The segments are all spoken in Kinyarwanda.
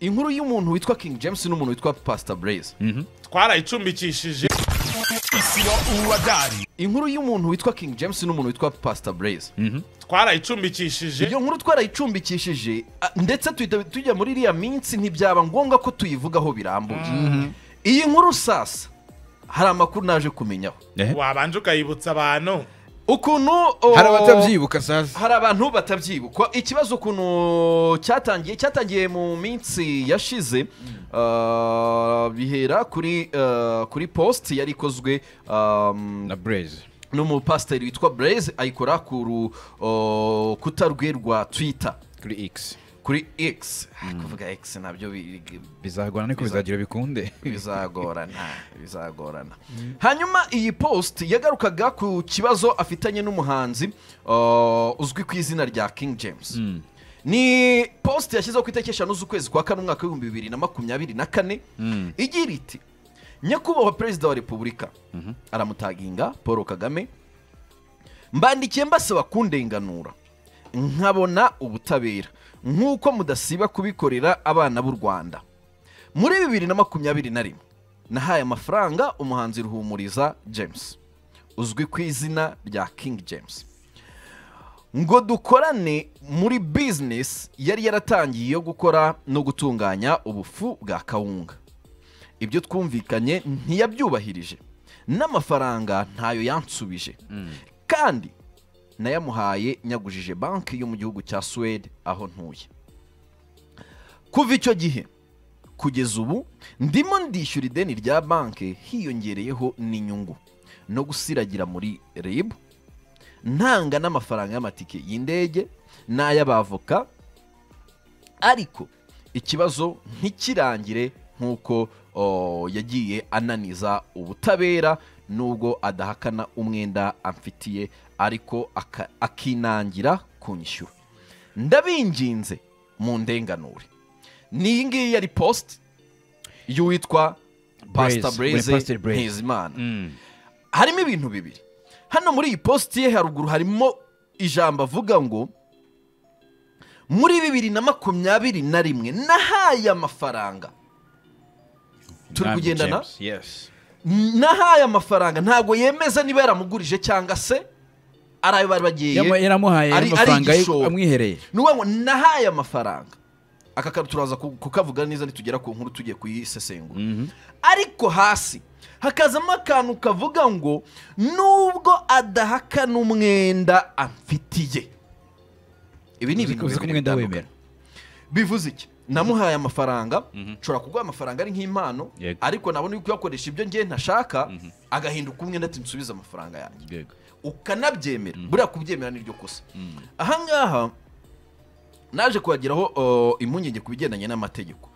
inkuru y'umuntu witwa king james n'umuntu witwa pastor blaze. Twarayicumbikishije isibo uwadari inkuru y'umuntu witwa king james n'umuntu witwa pastor blaze. Twarayicumbikishije iyo nkuru twarayicumbikishije ndetse tujya muri iriya minsi ntibyaba ngombwa ko tuyivugaho birambuye. Iyi nkuru sasa hari amakuru naje kumenyaho. Wabanje ukayibutsa abantu. Ukuntu o, hari abatabyibuka sasa hari abantu batabyibukwa. Ikibazo ukuntu cyatangiye cyatangiye mu minsi yashize uh, bihera kuri uh, kuri post yari ikozwe um, na breze n'umupasiteri witwa blaze ayikora ku rukuta rwe rwa twitter. Kuri x. kuri x. Kuvuga x na byo bi- bizagorana niko bizagira bikunde. bizagorana bizagorana. Hanyuma iyi post yagarukaga ku kibazo afitanye n'umuhanzi uh, uzwi ku izina rya king james. Ni post yashyizeho ku itariki eshanu z'ukwezi kwa kane umwaka w'ibihumbi bibiri na makumyabiri na kane. Igira iti nyakubahwa perezida wa repubulika aramutaginga paul kagame mbandikiye mbasaba kundenganura. Nkabona ubutabera. Nk'uko mudasiba kubikorera abana b'u rwanda. Muri bibiri na makumyabiri na rimwe nahaye amafaranga umuhanzi ruhumuriza james uzwi ku izina rya king james. Ngo dukorane muri bizinesi yari yaratangiye yo gukora no gutunganya ubufu bwa kawunga. Ibyo twumvikanye ntiyabyubahirije n'amafaranga ntayo yansubije. Kandi nayamuhaye nyagujije banki yo mu gihugu cya suwede aho ntuye. Kuva icyo gihe kugeza ubu ndimo ndishyura ideni rya banki hiyongereyeho n'inyungu. No gusiragira muri rib ntanga n'amafaranga y'amatike y'indege n'ay'abavoka ariko ikibazo ntikirangire nk'uko yagiye ananiza ubutabera nubwo adahakana umwenda amfitiye ariko akinangira kunyishyura. Ndabinginze mu ndenganure. N'iyi ngiyi yari post y'uwitwa Pastor Blaze. ntizimana harimo ibintu bibiri. Hano muri iyi positi ye haruguru harimo ijambo avuga ngo muri bibiri na makumyabiri na rimwe nahaye amafaranga. Turi kugendana? Nahaye amafaranga. Ntabwo yemeza niba yaramugurije cyangwa se ari ayo bari bagiye yaramuhaye amafaranga amwihereye. Ni ngo nahaye amafaranga. Aka kantu turaza kukavuga neza nitugera ku nkuru tugiye kuyisesengura. Ariko hasi hakazamo akantu kavuga ngo nubwo adahakana umwenda amfitiye. Ibi ni ibintu bivuze iki namuhaye amafaranga nshobora kuguha amafaranga ari nk'impano ariko nabona uri kuyakoresha ibyo ngiye ntashaka agahinduka umwenda ati nsubize amafaranga yanjye. Ukanabyemera. Buriya kubyemera niryo kosa. Ahangaha naje kuhageraho uh, impungenge ku bigendanye n'amategeko.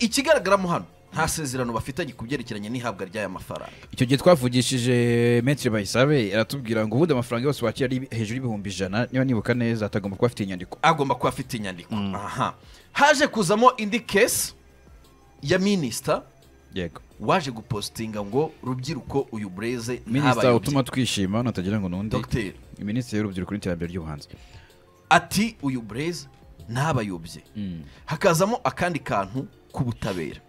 Ikigaragaramo hano. Nta sezerano bafitanye ku byerekeranye n'ihabwa ry'aya mafaranga. Icyo gihe twavugishije metire bayisabe aratubwira ngo ubundi amafaranga yose wakira ari hejuru y'ibihumbi ijana niba nibuka neza atagomba kuba afite inyandiko. Agomba kuba afite inyandiko. Aha. Haje kuzamo indi kesi ya minisita yego. waje gupositinga ngo rubyiruko uyu bureze minisita utuma twishima natagira ngo n'undi. Dogiteri minisitiri w'urubyiruko n'iterambere ry'ubuhanzi. Ati uyu bureze ntabayobye. Hakazamo akandi kantu k'ubutabera.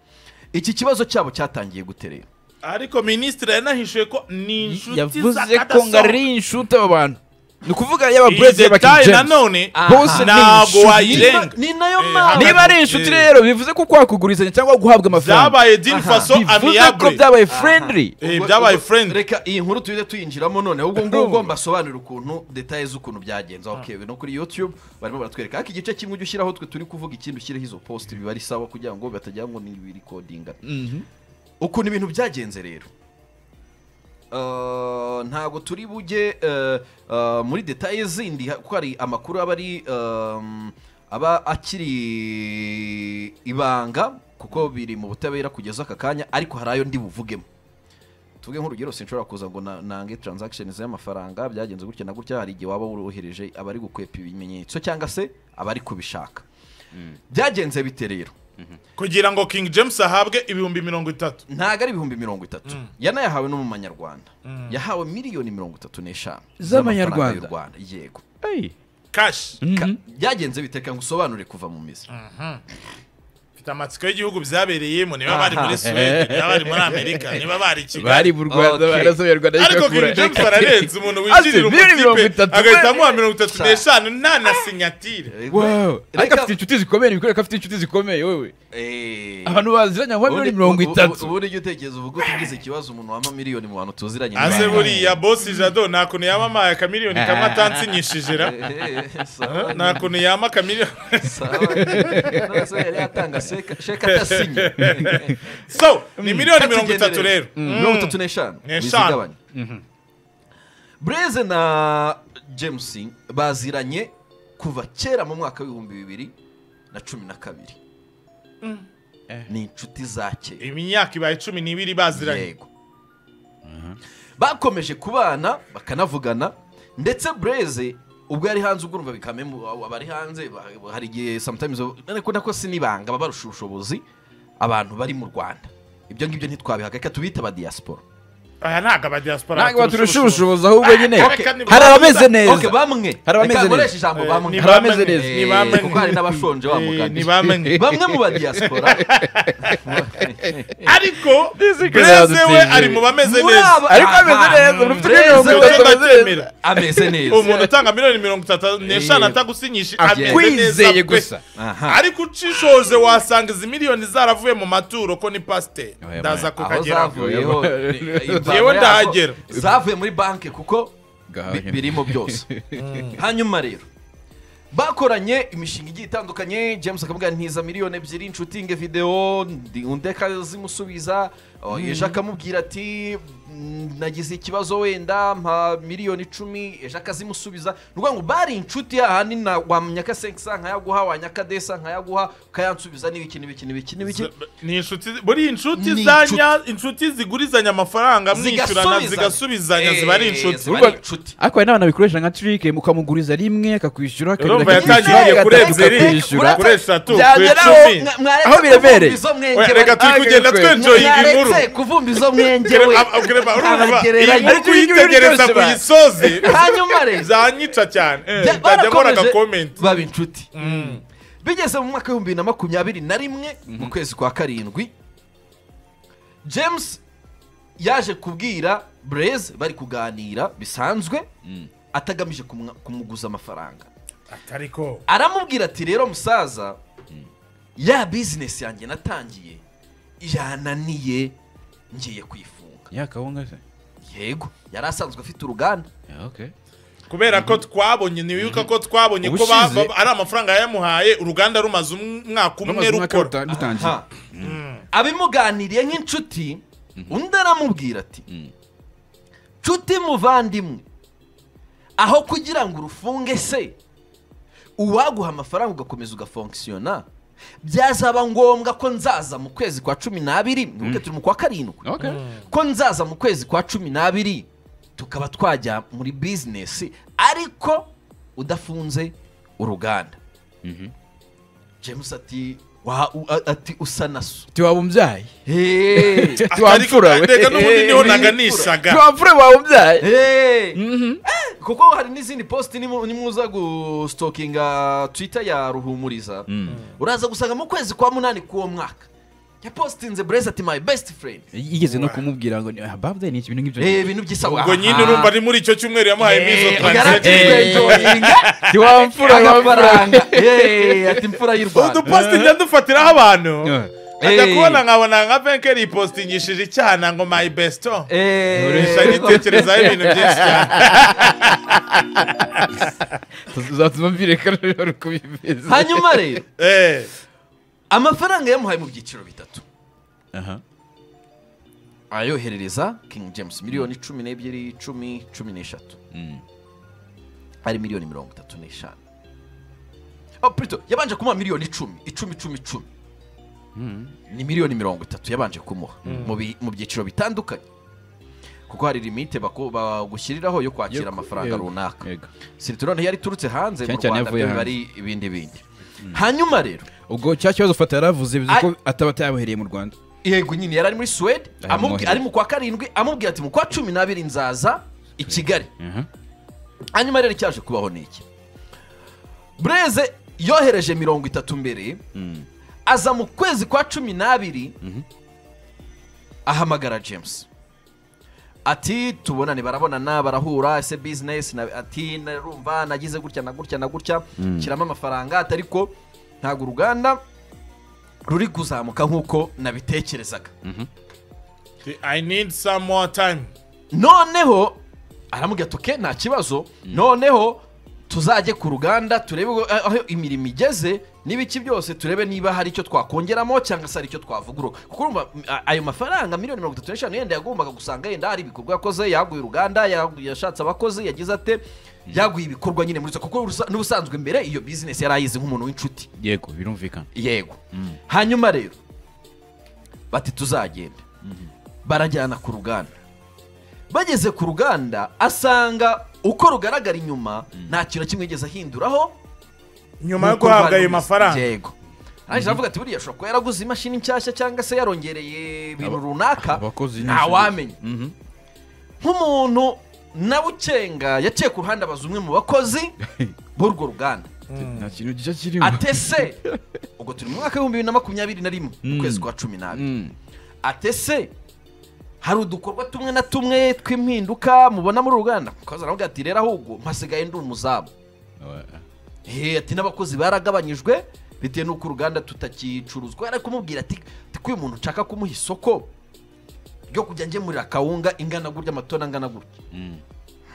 Iki kibazo cyabo cyatangiye guterera ariko minisitiri yanahishuye ko ni inshuti yavuze ko ngo ari inshuti aba bantu. Ni ukuvuga yaba iyi burezi yaba detaye King James. nanone Bose ni ntabwo inshuti. wayirenga ni na yo Eh, mpamvu niba ari inshuti Eh. rero bivuze ko kwakugurizanya cyangwa guhabwa amafaranga. Byabaye dini faso bivuze ko amiyabure byabaye friendly. Eh, byabaye ubwo- friend reka iyi nkuru tujye tuyinjiramo none. Ubwo ngubwo mbasobanurira ukuntu detaye z'ukuntu byagenze. Okay no kuri youtube barimo baratwereka. Ariko igice kimwe ujya ushyiraho twe turi kuvuga ikindi ushyireho izo post biba ari sawa kugira ngo batagira ngo ni ibirikodinga ukuntu ibintu byagenze rero. Ntabwo turi bujye uh, uh, muri detaye zindi kuko hari amakuru aba ari aba akiri ibanga kuko biri mu butabera kugeza aka kanya ariko hari ayo ndi buvugemo tuvuge nk'urugero sinshobora kuza ngo na- nange transactions y'amafaranga byagenze gutya na gutya hari igihe waba wohereje abari gukwepa ibimenyetso cyangwa se abari kubishaka. Byagenze bite rero? Kugira ngo king james ahabwe ibihumbi mirongo itatu. Ntabwo ari ibihumbi mirongo itatu. Yanayahawe no mu manyarwanda. Yahawe miliyoni mirongo itatu n'eshanu Z'amanyarwanda? y'u Rwanda. Yego. Kashi Ka- byagenze bite? Reka ngo usobanure kuva mu mizi mfite amatsiko y'igihugu byabereyemo. Niba bari muri suwede niba bari muri amerika niba bari i kigali. Bari mu rwanda Okay. barasohoye rwanda ariko King James ararenze umuntu mirongo umutipe agahita amuha mirongo itatu n'eshanu nta na sinyatire Wow. ariko afite inshuti zikomeye ntibikwereka ko afite inshuti zikomeye wowe. Eh. abantu baziranye nka miliyoni Ubundi- mirongo ubu- itatu. ubundi ujya utekereza uvuga ko ugize ikibazo umuntu wama miliyoni mu bantu tuziranye aze buriya bosi jado nta kuntu yaba amaye akamiliyoni kamwe atansinyishije ra? Eh, eh, sawa. nta kuntu yama akamiliyoni Sheka atasinye so ni miliyoni Reka mirongo itatu rero mirongo itatu n'eshanu N'eshanu. bizigabanya bureze na james baziranye kuva kera mu mwaka w'ibihumbi bibiri na cumi na kabiri. Ni inshuti za kera. Imyaka ibaye cumi n'ibiri baziranye. Yego. Bakomeje kubana bakanavugana ndetse bureze ubwo yari hanze ubwo urumva bikame abari hanze hari igihe sometimes ariko nako si n'ibanga baba barusha ubushobozi abantu bari mu rwanda. Ibyo ngibyo ntitwabihaga reka tubite aba diaspora. Aya ntabwo abadiaspora ntabwo baturusha ubushobozi ahubwo nyine hari abameze neza Okay, bamwe Hari abameze neza. ijambo bamwe Hari abameze neza. ni Eh, bamwe. kuko hari n'abashonje wa Eh, mugani. ni bamwe bamwe mu badiaspora ariko Dizzy bureze we ari mu bameze neza ariko ameze neza ufite Bureze mirongo itatu ameze neza ameze neza umuntu utanga miliyoni mirongo itatu n'eshanu Eh, atagusinyisha ameze neza gusa ariko ucishoje wasanga izi miliyoni zaravuye mu maturo ko ni pasiteri Oya, ndaza aho kukageraho Njyewe ndahagera. zavuye muri banki kuko birimo byose. Hanyuma rero bakoranye imishinga igiye itandukanye. James akavuga ntiza miliyoni ebyiri nshutinge videwo ndi- undi akazimusubiza oh, ejo akamubwira ati "Mm, nagize ikibazo wenda mpa miliyoni icumi ejo akazimusubiza ni ukuvuga ngo bari inshuti hahandi na wanyaka senkisa nkayaguha wanyaka desa nkayaguha ukayansubiza n'ibiki n'ibiki n'ibiki n'ibiki ni inshuti buri inshuti Ni za inshuti. nya- inshuti zigurizanya amafaranga mwishyurana Zigasubizanya. ziba ari Eh, inshuti ari inshuti ariko hari n'abantu babikoresha nka trick mukamuguriza rimwe akakwishyura urumva akakwishyura, yatangiriye kuri ebyiri akakwishyura. kuri eshatu ku byageraho icumi nka- Mwaretse aho birebereye reka turi kugenda kwe- inkuru kuvumba izo mwenge ab- urumva nkuru kuyitegereza ku gisozi byanyica cyane. Bya- ndajya mbona agakomenti. baba inshuti. Bigeze mu mwaka w'ibihumbi bibiri na makumyabiri na rimwe mu kwezi kwa karindwi james yaje kubwira bureze bari kuganira bisanzwe atagamije kumwa- kumuguza amafaranga. Ariko aramubwira ati rero musaza ya bizinesi yanjye natangiye yananiye ngiye kuyifunga ya kawunga se yego yari asanzwe afite uruganda. Ya, okay. Kubera ko twabonye ntiwibuka ko twabonye ko ari amafaranga yamuhaye uruganda rumaze umwaka umwe rukora. Aha. abimuganiriye nk'inshuti undi aramubwira ati nshuti muvandimwe aho kugira ngo urufunge se uwaguha amafaranga ugakomeza ugafonkisiyona. Byazaba ngombwa ko nzaza mu kwezi kwa cumi n'abiri ntibuke turi mu kwa karindwi. Ko nzaza mu kwezi kwa cumi n'abiri tukaba twajya muri bizinesi ariko udafunze uruganda. James ati ati usa na so tiwaba umubyaye tiwamfura we reka n'ubundi ni ho naganishaga tiwamfura waba umubyaye Hey. Eh, kuko hari n'izindi positi nimu- nimuza gusitokinga twita ya ruhumuriza. Uraza gusanga mu kwezi kwa munani k'uwo mwaka. Yapositinze burezi ati my best friend. Yigeze no kumubwira ngo ni- ah, birthday ni ibintu nk'ibyo Eh, ibintu by'isabwa ubwo nyine urumva ari muri icyo cyumweru yamuhaye izo yaratijwe joyinga tiwamfura amafaranga Eh, ati imfura y'u rwanda. Udupositi njya dufatiraho abantu. Ajya Eh. kubona nkabona nka venkeri yipositingishije icyana ngo my besto Eh, urisha ngitekerezaho ibintu byinshi cyane. Tuzatuma mbireka rero bimeze hanyuma rero Eh, amafaranga yamuhaye mu byiciro bitatu. Aha. Ayoherereza king james miliyoni cumi n'ebyiri cumi cumi n'eshatu. Ari miliyoni mirongo itatu n'eshanu. Oh, plutôt yabanje kumuha miliyoni icumi icumi icumi icumi ni miliyoni mirongo itatu yabanje kumuha mu bi- mu byiciro bitandukanye. Kuko hari limite bagushyiriraho yo kwakira amafaranga runaka. Noneho yari iturutse hanze mu rwanda biba ari ibindi bindi. Hanyuma rero ubwo cya kibazo fata yaravuze bivuze ko ataba atayamuhereye mu rwanda. Yego nyine yari ari muri suwede ari mu kwa karindwi amubwira ati mu kwa cumi n'abiri nzaza i kigali. Aha. hanyuma rero icyaje kubaho ni iki? Bureze yohereje mirongo itatu mbere aza mu kwezi kwa cumi n'abiri ahamagara james. Ati tubonane barabonana barahura ese bizinesi na- ati narumva nagize gutya na gutya na gutya shyiramo amafaranga ati ariko ntabwo uruganda ruri kuzamuka nk'uko nabitekerezaga. I need some more time. Noneho aramubwira ati "Okay, nta kibazo. Noneho tuzajye ku ruganda turebe ngo- aho imirimo igeze n'ibiki byose turebe niba hari icyo twakongeramo cyangwa se hari icyo twavugurura kuko urumva ayo mafaranga miliyoni mirongo itatu n'eshanu yenda yagombaga gusanga yenda hari ibikorwa yakoze yaguye uruganda yashatse abakozi yagize ate yaguye ibikorwa nyine muri zo kuko n'ubusanzwe mbere iyo bizinesi yari ayizi nk'umuntu w'inshuti. Yego birumvikana. Yego. Hanyuma rero bati tuzagenda barajyana ku ruganda. Bageze ku ruganda asanga uko rugaragara inyuma nta kintu kimwe yigeze ahinduraho nyuma yo guhabwa ayo mafaranga. Yego. Arangije aravuga ati buriya ashobora kuba yaraguze imashini nshyashya cyangwa se yarongereye ibintu runaka. ntawamenya Mhm. nk'umuntu na bukenga yaciye ku ruhande abaza umwe mu bakozi b'urwo ruganda. Nta kintu gishya kirimo. Atese ubwo turi mu mwaka w'ibihumbi bibiri na makumyabiri na rimwe mu Mm. kwezi kwa cumi n'abiri Mm. atese hari udukorwa tumwe na tumwe tw'impinduka mubona muri uru ruganda mukaza aravuga ati rero ahubwo mpasigaye ndi umuzamu. Ati n'abakozi baragabanyijwe bitewe n'uko uruganda tutakicuruzwa. Yari ari kumubwira ati ko uyu muntu nshaka kumuha isoko ryo kujya ngemurira kawunga ingana gutya amatona angana gutya. Mm.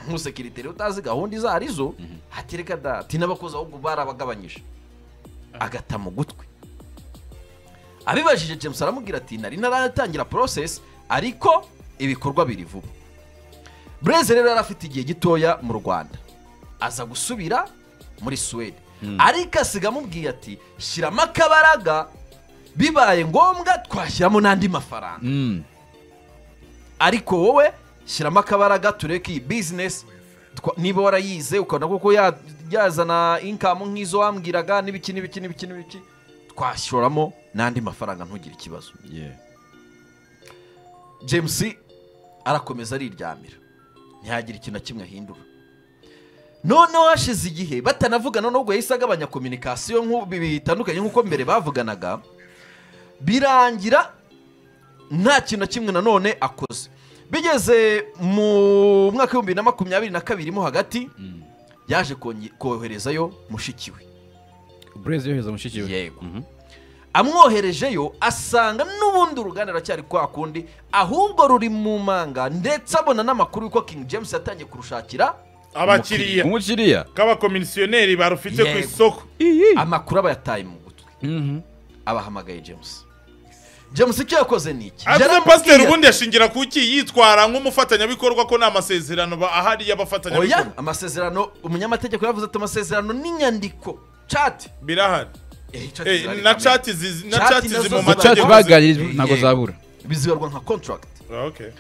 nk'umusekirite rero utazi gahunda izo ari zo ati reka da ati n'abakozi ahubwo barabagabanyije. Agata mu gutwi abibajije james aramubwira ati nari ntaratangira porosesi ariko ibikorwa biri vuba. Bureze rero yari afite igihe gitoya mu rwanda. Aza gusubira muri suwede. Ariko asiga amubwiye ati shyiramo akabaraga bibaye ngombwa twashyiramo n'andi mafaranga. Mm. ariko wowe shyiramo akabaraga tureke iyi bizinesi niba warayize ukabona koko ya- yazana inkamu nk'izo wambwiraga n'ibiki n'ibiki n'ibiki n'ibiki n'andi mafaranga ntugire ikibazo. James arakomeza ariryamira. Ntihagire ikintu na kimwe ahindura. Noneho hashize igihe batanavugana nubwo yahise agabanya kominikasiyo bitandukanye nk'uko mbere bavuganaga birangira nta kintu na kimwe nanone akoze. Bigeze mu mwaka w'ibihumbi bibiri na makumyabiri na kabiri mo hagati yaje konge- koherezayo mushiki we. Blaise yohereza mushiki we? Yego. Amwoherejeyo asanga n'ubundi uruganda ruracyari kwa kundi ahubwo ruri mu manga ndetse abona n'amakuru y'uko king james yatangiye kurushakira abakiriya. Umukiriya. K'abakomisiyoneri barufite ku isoko. Amakuru aba yataye mu gutwi Mhm. abahamagaye james. James icyo yakoze ni iki? Yaramubwiye pasiteri ubundi yashingira ku ki? Yitwara nk'umufatanyabikorwa ko nta masezerano ahari oya y'abafatanyabikorwa amasezerano umunyamategeko yavuze ati amasezerano n'inyandiko. Cati birahari. Eh, Eh, na chat zizi- na Chat ziri mu mategeko baganiriye ntabwo zabura bizibarwa nka contract. Ah, okay.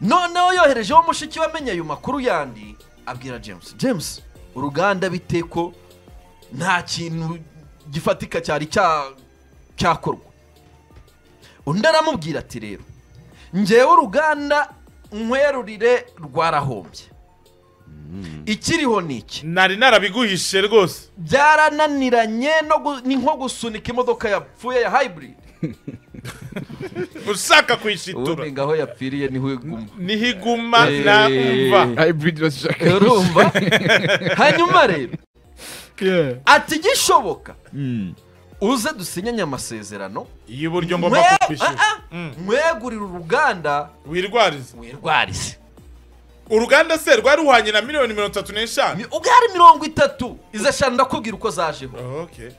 noneho yoherejeho mushiki we amenye ayo makuru yandi abwira james. James uruganda bite ko nta kintu gifatika cyari cya- cyakorwa. Undi aramubwira ati rero ngewe uruganda nkwerurire rwarahombye. Ikiriho ni iki? Nari narabiguhishe rwose. Byarananiranye ni nko gusunika imodoka yapfuye ya hybrid. Ushaka kuyishitura. Ubundi ngaho yapfiriye ni ho iguma. Niho iguma Eh. numva hybrid bashaka urumva? hanyuma rero ati gishoboka. Mm. uze dusinyanye amasezerano y'uburyo ngomba Mwe- kukwishyura. ah, ah, mwegurire uruganda. Wirwarize. Wirwarize. Uruganda se rwari ruhwanye na miliyoni mirongo itatu n'eshanu? Ubwo hari mirongo itatu. Izo eshanu ndakubwira uko zajeho Oh, okay.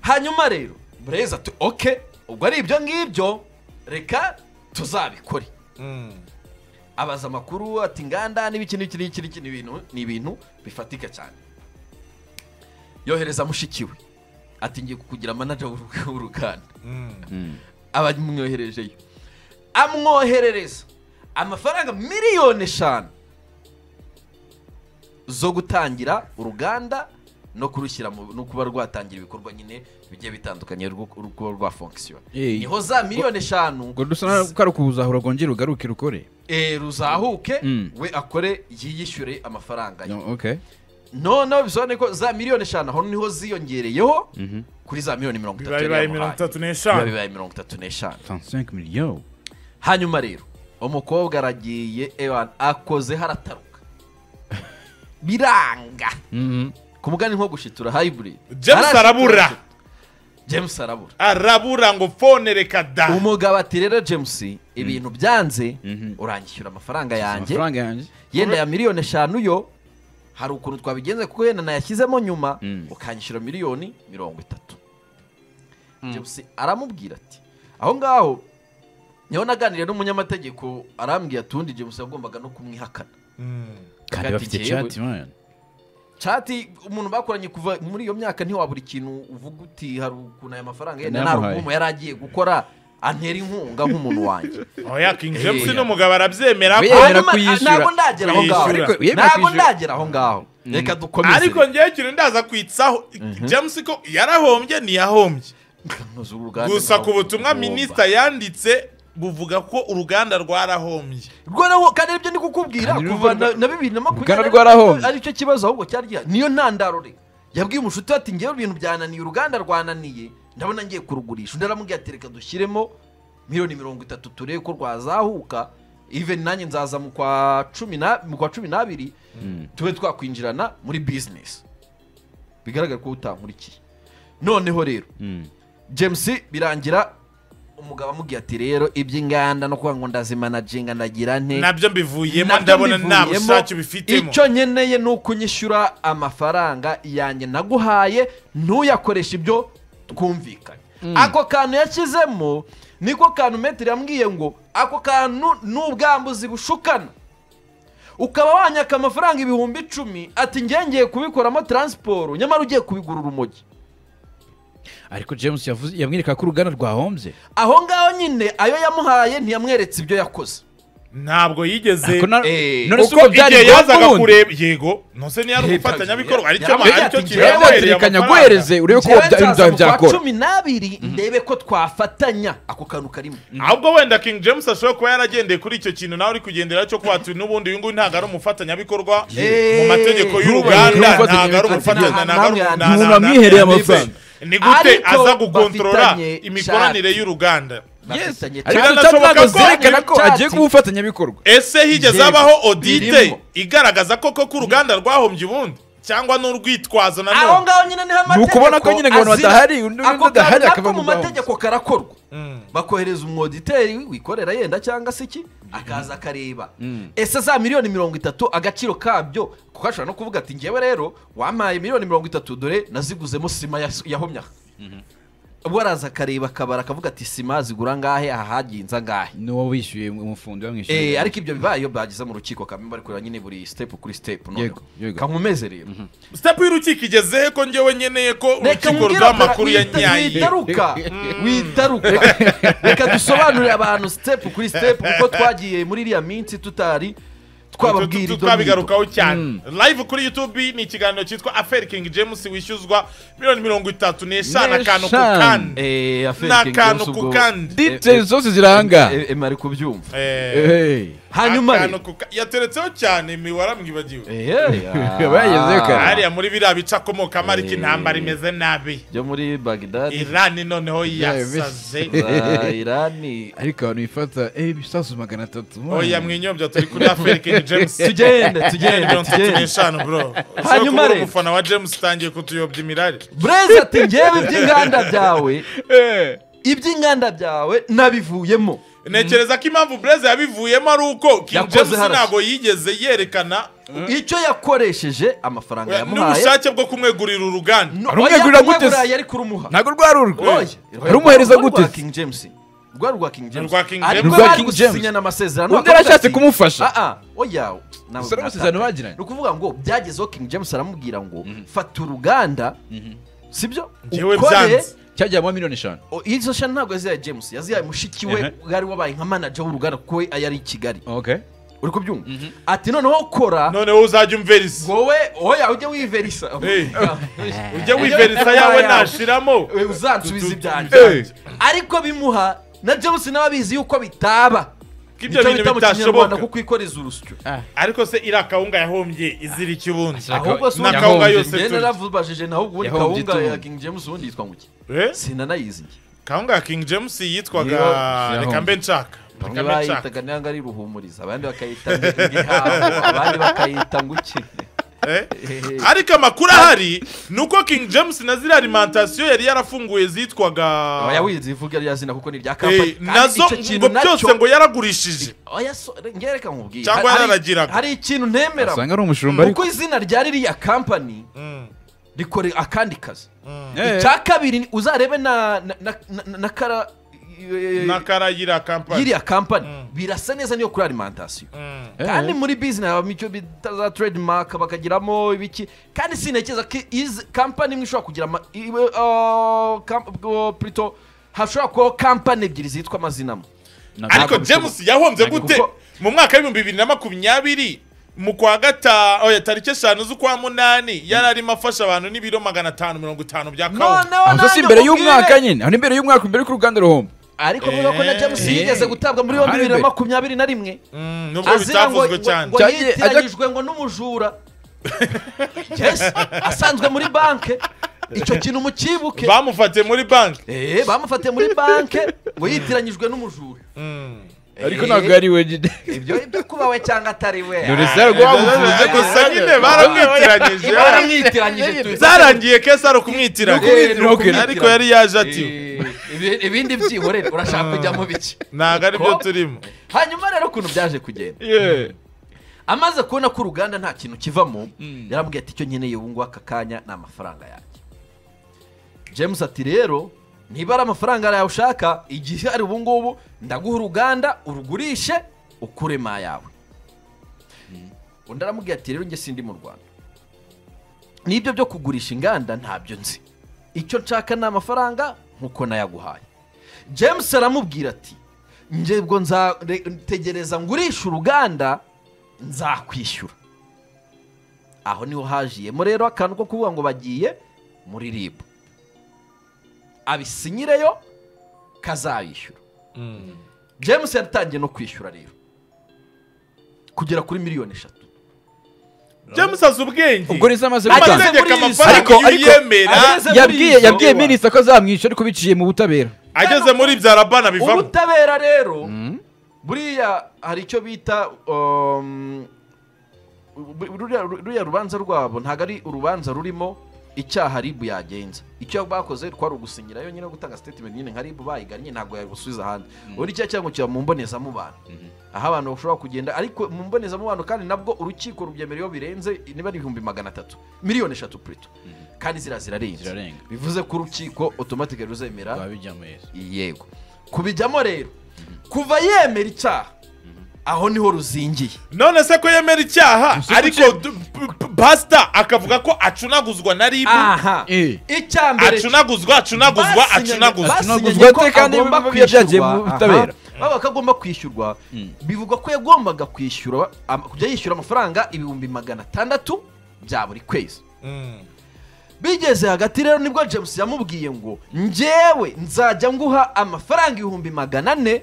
hanyuma rero bureza ati oke ubwo ari ibyo ngibyo reka tuzabikore. Mm. abaza amakuru ati inganda n'ibiki n'iki n'iki n'iki ni ibintu ni ibintu bifatika cyane. Yohereza mushiki we. Ati ngiye kukugira manager w'uru- w'uruganda. Mm. abamwoherejeyo. Amwoherereza amafaranga miliyoni eshanu. Zo gutangira uruganda no kurushyira mu no kuba rwatangira ibikorwa nyine bigiye bitandukanye rwo kuba rwafonkisiyona Eh, ni ho za miliyoni eshanu ubwo dusa ari ukuzahura rwongera ugaruke rukore. Eh, ruzahuke Mm. we akore yiyishyure amafaranga ye. No, okay. Noneho bisobanuye ko za miliyoni eshanu aho ni ho ziyongereyeho Mhm. kuri za miliyoni mirongo itatu bibaye mirongo itatu n'eshanu. Bibaye mirongo itatu n'eshanu. 35 millions. Hanyuma rero umukobwa aragiye ewan akoze harataruka biranga. Mhm. ku mugani nko gushitura hybrid. James arabura. james arabura. Arabura ngo fone reka da. Umugabo ati rero james ibintu byanze uranyishyura amafaranga yanjye. amafaranga yanjye. Yenda ya miliyoni eshanu yo hari ukuntu twabigenze kuko yenda nayashyizemo nyuma Mm. ukanyishyura miliyoni mirongo itatu. James aramubwira ati aho ngaho ni ho naganiriye n'umunyamategeko arambwira ati undi james yagombaga no kumwihakana. Kandi bafite jyewe- chat man. Cati umuntu bakoranye kuva muri iyo myaka ntiwabura ikintu uvuga uti hari ukuntu aya mafaranga yenda nta rukumu yari agiye gukora antera inkunga nk'umuntu wanjye. Oya king james Eh. n'umugabo arabyemera ko yemera Hanyuma, kuyishyura. ntabwo ndagera aho ngaho. Ntabwo ndagera aho ngaho. Reka dukomeze. Ariko ngewe ikintu ndaza kwitsaho. James ko yarahombye ntiyahombye. Gusa ku butumwa minisita yanditse buvuga ko uruganda rwarahombye. Rwaraho kandi ibyo ndi kukubwira kuva na bibiri na makumyabiri ari cyo kibazo ahubwo cyari gihari. Niyo ntandaro reka yabwiye umushuti ati ngewe ibintu byananiye uruganda rwananiye ndabona ngiye kurugurisha. Undi aramubwira ati reka dushyiremo miliyoni mirongo itatu turebe ko rwazahuka even nanjye nzaza mu kwa cumi na mu kwa cumi n'abiri tube twakwinjirana muri bizinesi bigaragara ko utankurikiye noneho rero Mm. james birangira umugabo amubwiye ati rero iby'inganda no kuvuga ngo ndazimanaginga ndagira nte? Nabyo mbivuyemo ndabona nta bushake ubifitemo icyo nkeneye ni ukunyishyura amafaranga yanjye naguhaye ntuyakoreshe ibyo twumvikanye. Ako kantu yashyizemo niko kantu metero yambwiye ngo ako kantu ni ubwambuzi bushukana. Ukaba wanyaka amafaranga ibihumbi icumi ati ngiye ngiye kubikoramo taransiporo nyamara ugiye kubigura urumogi ariko james yamwereka ko uruganda rwahombye aho ngaho nyine ayo yamuhaye ntiyamweretse ibyo yakoze. Ntabwo yigeze. Uko igihe yazaga kureba yego nose niyo ari umufatanyabikorwa? Aricyo ari cyo ati, kintu "Njyewe yamuhereye reka amafaranga." nyaguhereze urebe ko kwa byakora cumi n'abiri ndebe ko twafatanya ako kantu karimo. Ahubwo wenda king james ashobora kuba yaragendeye kuri icyo kintu nawe uri kugendera cyo kuba n'ubundi uyu nguyu ntabwo ari umufatanyabikorwa mu mategeko y'uruganda umufatanyabikorwa. ntabwo ari umufatanyabikorwa. Nta- ntabwo ari nta- umu- nta- nta- umuntu nta- wamwihereye nta- amafaranga. ni gute aza gukontorora imikoranire y'uruganda ntabwo zerekana ko agiye kuba umufatanyabikorwa ese higeze habaho odite igaragaza koko ko uruganda rwahombye ubundi? Cyangwa n'urwitwazo aho nanone ngaho nyine niho amategeko Ni ukubona ko nyine ngo abantu badahari, undi udahari akaba akava mu mategeko karakorwa. Mm. bakohereza umwoditeri wikorera yenda cyangwa se iki? Akaza akareba. Ese za miliyoni mirongo itatu agaciro kabyo? Kuko ashobora no kuvuga ati ngewe rero wampaye miliyoni mirongo itatu dore naziguzemo sima yas- yahomye aha ubwo araza akareba akabara akavuga ati sima zigura ngahe? Aha hagenze angahe? Ni wowe wishyuye umufundi Eh, wamwishyuye ariko ibyo bibaye iyo bageze mu rukiko kamwe bari kureba nyine buri sitepu kuri sitepu noneho. Yego, yego. kankomeze rero. Sitepu y'urukiko igezehe ko ngewe nkeneye ko urukiko rw'amakuru ya nyayi witaruka. Witaruka. Reka dusobanurire abantu sitepu kuri sitepu kuko twagiye muri iriya minsi tutari twababwira tu- twabigarukaho cyane. Live kuri youtube ni ikiganiro cyitwa aferi king james wishyuzwa miliyoni mirongo itatu n'eshanu akantu ku kandi. Kandi n'akantu ku kandi. Details zose ziranga. emari kubyumva. Eh. Hanyuma yateretseho cyane miwara mwibagiwe. Aba yagezeyo kare. hariya muri biriya bice akomokamo ariko intambara imeze nabi. Byo muri bagdad? Irani noneho yasaze. Irani ariko abantu bifata eh ibisasu magana atatu man. oya mwinyobya turi kuri aferi king james. Tugende tugende mirongo itatu tugende. n'eshanu bro Hanyuma hanyuma rero. umufana wa james utangiye kutuyobya imirari. Bureze ati ngewe iby'inganda byawe Eh. iby'inganda byawe nabivuyemo. Ntekereza ko impamvu bureze yabivuyemo ari uko king james ntabwo yigeze yerekana icyo yakoresheje amafaranga yamuhaye n'ubushake bwo kumwegurira uruganda. Arumwegurira gute? yari kurumuha ntabwo rwari urwo. Oya, arumuhereza gute? King James. Rwa rwa King James. Rwa King ariko James. Rwa bari King James. gusinyana amasezerano undi arashatse kumufasha. Ah ah. Oya ntabwo Gusa n'amasezerano bagiranye. ni ukuvuga ngo byagezeho King James aramubwira ngo fata uruganda. Sibyo? Njyewe ukore byanze. Cyajyamo miliyoni eshanu O, izo shani ntabwo yazihaye James yazihaye mushiki we wari wabaye nka manager w'uruganda kuko we yari i Kigali. Uri kubyumva? Ati noneho kora noneho uzajya umverisa wowe oya ujye wiverisa Hey. ujye wiverisa yawe nashiramo. Uzansubiza ibyanjye. Ariko bimuha na James nawe abizi yuko bitaba ibyo bintu bitashoboka kuko ikoreza urusyo. Ariko se iriya kawunga yahombye izira ikibundi. Ahubwo si kawunga yose turi. Naravubajije naho ubundi kawunga ya. King James ubundi yitwa ngo iki Eh? sinanayizi. Kawunga ya king james yitwaga reka mbe nshaka. Bamwe bayitaga nanga ari ruhumuriza abandi bakayita igihaho abandi bakayita ngo iki? Ariko amakuru ahari ni uko king james na ziriya alimentation yari yarafunguye zitwaga oya wizi ivuga rya zina kuko ni irya Eh, kampani. Nazo ngo byose ngo yaragurishije. Oya so ngereka nkubwiye. Cyangwa yararagiraga. hari ikintu ntemera usanga ari umushumba ariko kuko izina rya ririya kampani Mm, rikora akandi kazi. Eh, icya kabiri ni- uzarebe na na- na- na- na kara eh, n'akarayira kampani y'iriya kampani birasa neza niyo kuri alimentation Mm. eh, kandi muri business habamo icyo bita za trademark bakagiramo ibiki. Kandi sinekeza ko izi kampani imwe ishobora kugira ama- iwe- kam- uh, hashobora kubaho kampani ebyiri zitwa amazina mo ariko james yahombye gute? mu mwaka w'ibihumbi bibiri na makumyabiri mu kwa gata oya tariki eshanu z'ukwa munani yari arimo afasha abantu n'ibiro magana atanu mirongo itanu bya kawunga noneho aho si nanjye imbere y'umwaka nyine aho ni imbere y'umwaka mbere y'uko uruganda ruhomba ariko avuga ko na james Eh. yigeze gutabwa muri yombi bibiri na makumyabiri na rimwe. Mm, azira ngo yitiranyijwe ngo n'umujura. Yes asanzwe muri banke. Icyo kintu mukibuke. Bamufatiye muri banki Eh, bamufatiye muri banke ngo yitiranyijwe n'umujura ariko ntabwo yari we nyine. Ibyo ibyo kuba we cyangwa atari we. Dore se rwamufunze gusa nyine baramwitiranyije. Baramwitiranyije zarangiye kesi ari ukumwitiranya? Ariko yari yaje ati Eh, ibi- ibindi byihorere urashaka kujya mu biki? Ntabwo ari byo turimo. Hanyuma rero ukuntu byaje kugenda. Amaze kubona ko uruganda nta kintu kivamo yaramubwiye ati icyo nkeneye ubu ngubu aka kanya ni amafaranga yanjye. James ati rero niba ari amafaranga yawe ushaka igihe ari ubu ngubu ndaguha uruganda urugurishe ukuremo ayawe undi aramubwira ati rero njye sindi mu rwanda. N'ibyo byo kugurisha inganda ntabyo nzi. Icyo nshaka ni amafaranga nk'uko nayaguhaye. James aramubwira ati njye ubwo nzategereza ngurisha uruganda nzakwishyura. Aho ni ho hajiyemo rero akantu ko kuvuga ngo bagiye muri ribu abisinyireyo kazayishyura james yatangiye no kwishyura rero. Kugera kuri miliyoni eshatu. James azi ubwenge ubwo nizo amaze amategeko amafaranga muri yabwiye minisita ko azamwishyura ariko biciye mu butabera. Ageze muri ibya rabana bivamo. Ubutabera rero buriya hari icyo bita um, ruriya ruriya rubanza rwabo ntabwo ari urubanza rurimo. Icyaha ribu yagenza icyo bakoze twari ugusinyirayo nyine gutanga statement nyine nka ribu bayigannye ntabwo yagusubiza ahandi. Ubundi icyaha cyangwa kiba mu mbonezamubano. Aho abantu bashobora kugenda ariko mu mbonezamubano kandi nabwo urukiko rubyemera iyo birenze niba ari ibihumbi magana atatu. Miliyoni eshatu purito kandi ziriya Zirarenga. bivuze ko urukiko otomatike ruzemera yego. Kubijyamo rero. Kuva yemera icyaha aho ni ho ruzingiye. None se ko yemera icyaha? Ariko pasita akavuga ko acunaguzwa na ribu? Aha. Eh. icya mbere acunaguzwa acunaguzwa acunaguzwa. Acunaguzwa ko agomba kwishyurwa. baba agomba kwishyurwa. Bivugwa ko yagombaga kwishyura kujya yishyura amafaranga ibihumbi magana atandatu bya buri kwezi. Mm. bigeze hagati rero ni bwo james yamubwiye ngo njyewe nzajya nguha amafaranga ibihumbi magana ane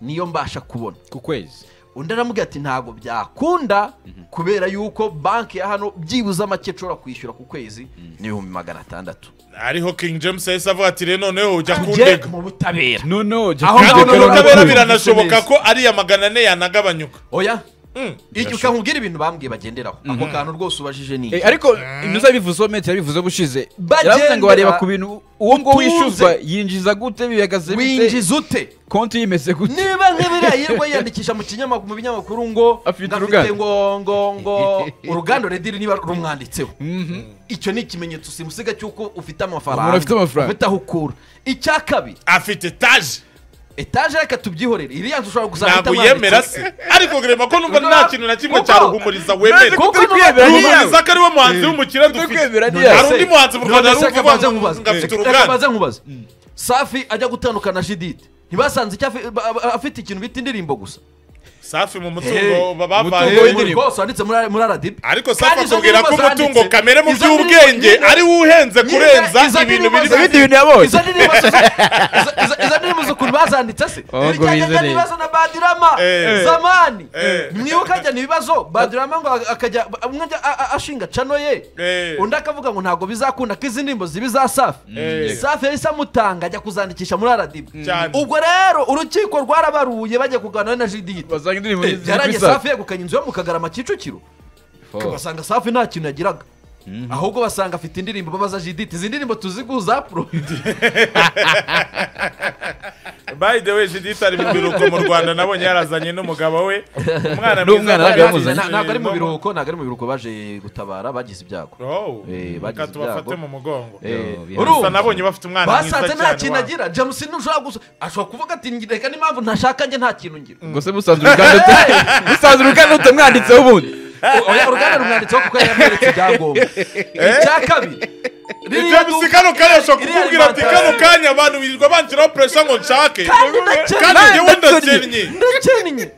niyo mbasha kubona. Ku kwezi. Undi aramubwira ati ntabwo byakunda kubera yuko banki ya hano byibuze make nshobora kwishyura ku kwezi ni ibihumbi magana atandatu. Ariho king james yahise avuga ati rero noneho ujya kundega. mu butabera. Noneho kandi ngaho mu butabera biranashoboka ko ariya magana ane yanagabanyuka. Oya. Mm. icyo ukamubwira ibintu bambwiye bagenderaho. Ako kantu rwose ubajije ni Eh, ariko inuza bivuzeho metero yabivuze bushize Bagendera- yaravuze ngo bareba ku bintu uwo ngo wishyuzwa yinjiza gute bihagaze bite? Winjiza ute? Konti yimeze gute? Niba nk'ibiriya yirwa yiyandikisha mu kinyamakuru mu binyamakuru ngo Afite ngo uruganda. ngo ngo ngo. Uruganda rediri niba rumwanditseho. Icyo ni ikimenyetso simusiga cy'uko ufite amafaranga. Ufite amafaranga. ufite aho ukura. Icya kabiri. Afite etaje etaje reka tubyihorere iriya nzu ushobora gusanga ntabwo yemera se ariko grema ko numva nta kintu na kimwe cya ruhumuriza wemera kuko Turi kwiyemera n'iyawe. ruhumuriza ko ariwe muhanzi w'umukire dufite kwemera hari undi muhanzi mu rwanda ari se ngo ngafite ngo Reka mbaze nkubaze safi ajya gutandukana na jidite ntibasanze icyo afite ikintu bita indirimbo gusa safi mu mutungo baba mutungo bavanye Eh, w'indirimbo. rwose wanditse muri RDB ariko safi akubwira ko umutungo kamere mu by'ubwenge ari wo uhenze kurenza ibintu biri ibindi bintu yabonye izo ndirimbo z'ukuntu bazanye yazanditse se ngo bijyanye bize neza. n'ibibazo na badirama Eh. zamani Eh. mwibuka ajyana ibibazo badirama ngo akajya umwe ashinga cano ye Eh. undi akavuga ngo ntabwo bizakunda ko izi ndirimbo ziba iza safi Eh. safi yahise amutanga ajya kuzandikisha muri aradibu Cyane. ubwo rero urukiko rwarabaruye bajya kuganira na jidiyiti basanga indirimbo kuri safi yegukanye inzu yo mu kagarama kicukiro. Basanga safi nta kintu yagiraga. Ahubwo basanga afite indirimbo babaza jiditi izi ndirimbo tuzi guza porodi by the way judith ari mu biruhuko mu rwanda nabonye yarazanye n'umugabo we. Umwana mwiza cyane. ntabwo ari mu biruhuko ntabwo ari mu biruhuko baje gutabara bagize ibyago. Oh, Eh, reka tubafate mu mugongo. Eh, gusa urumva nabonye bafite umwana mwiza basanze nta cyane kintu agira. James ntushobora gusa ashobora kuvuga ati "Ngi- reka n'impamvu ntashaka njye nta kintu ngira. Ngo se musanze uruganda uta- musanze uruganda utamwanditseho ubundi? Uruganda rumwanditseho kuko yamweretse ibyangombwa. Icya kabiri duka- kano kanya ashobora iriya kukubwira ati kano kanya abantu birirwa banshyiraho puresha ngo nshake Kandi njyewe Ndakennye. ndakennye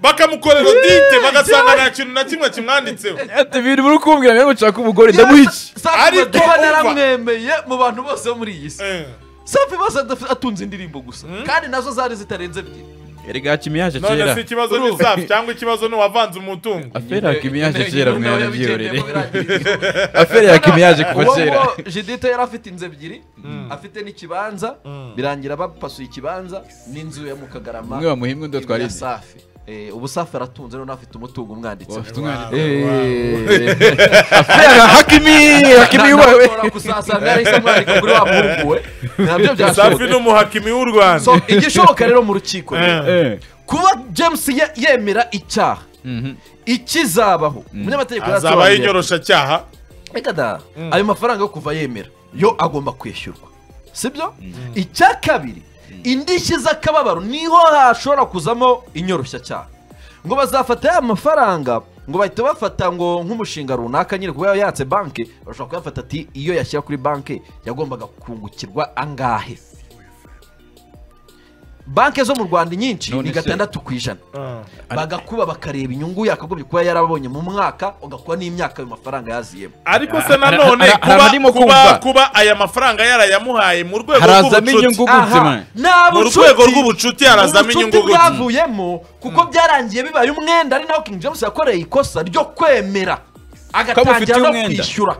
bakamukorera odite bagasanga nta kintu na kimwe kimwanditseho ibintu muri kumbwira mbere gushaka umugore ndamuha iki Ariko naramwemeye mu bantu bose bo muri iyi si. Eh. safi bose atunze indirimbo gusa. Kandi na zo zari zitarenze ebyiri. Erega hakimi yaje none si ikibazo ni safi cyangwa ikibazo ni uwavanze umutungo. Afere hakimi yaje kera Nyine mwana yabigendeyemo byiyorere biragira. afere hakimi yaje kuva ngo jidite yari afite inzu ebyiri afite n'ikibanza birangira bapasuye ikibanza n'inzu ya mukagarama umwe wamuhimwe undi ya atwara safi. Ubu safi aratunze noneho afite umutungo umwanditse. Eh, hakimi hakimi yubawe ushobora kusasanga yarahise amwandika kuri wa muhungu we. Nabyo safi byashoboka ni umuhakimi w'u rwanda. So, igishoboka rero mu rukiko Eh. Eh. kuba james ye- yemera icyaha. Mhm. ikizabaho. Umunyamategeko hazabaho yasobanuye inyoroshyacyaha reka da. Ayo mafaranga yo kuva yemera yo agomba kwishyurwa sibyo? Icya kabiri indishyi z'akababaro ni ho hashobora kuzamo inyoroshyacyaha ngo bazafata ya mafaranga ngo bahita bafata ngo nk'umushinga runaka nyine kuba yatse banki bashobora kuyafata ati iyo yashyira kuri banki yagombaga kungukirwa angahe? Banki zo mu rwanda nyinshi None ni gatandatu ku ijana. Bagakuba bakareba inyungu yakagombye kuba yarabonye mu mwaka ugakuba n'imyaka ayo mafaranga yaziyemo. Ariko se nanone kuba kumva. kuba kuba aya mafaranga yarayamuhaye mu rwego rw'ubucuti. harazamo inyungu bwavuyemo kuko byarangiye bibaye umwenda ari naho king james yakoreye ikosa ryo kwemera. Agatangira no kwishyura.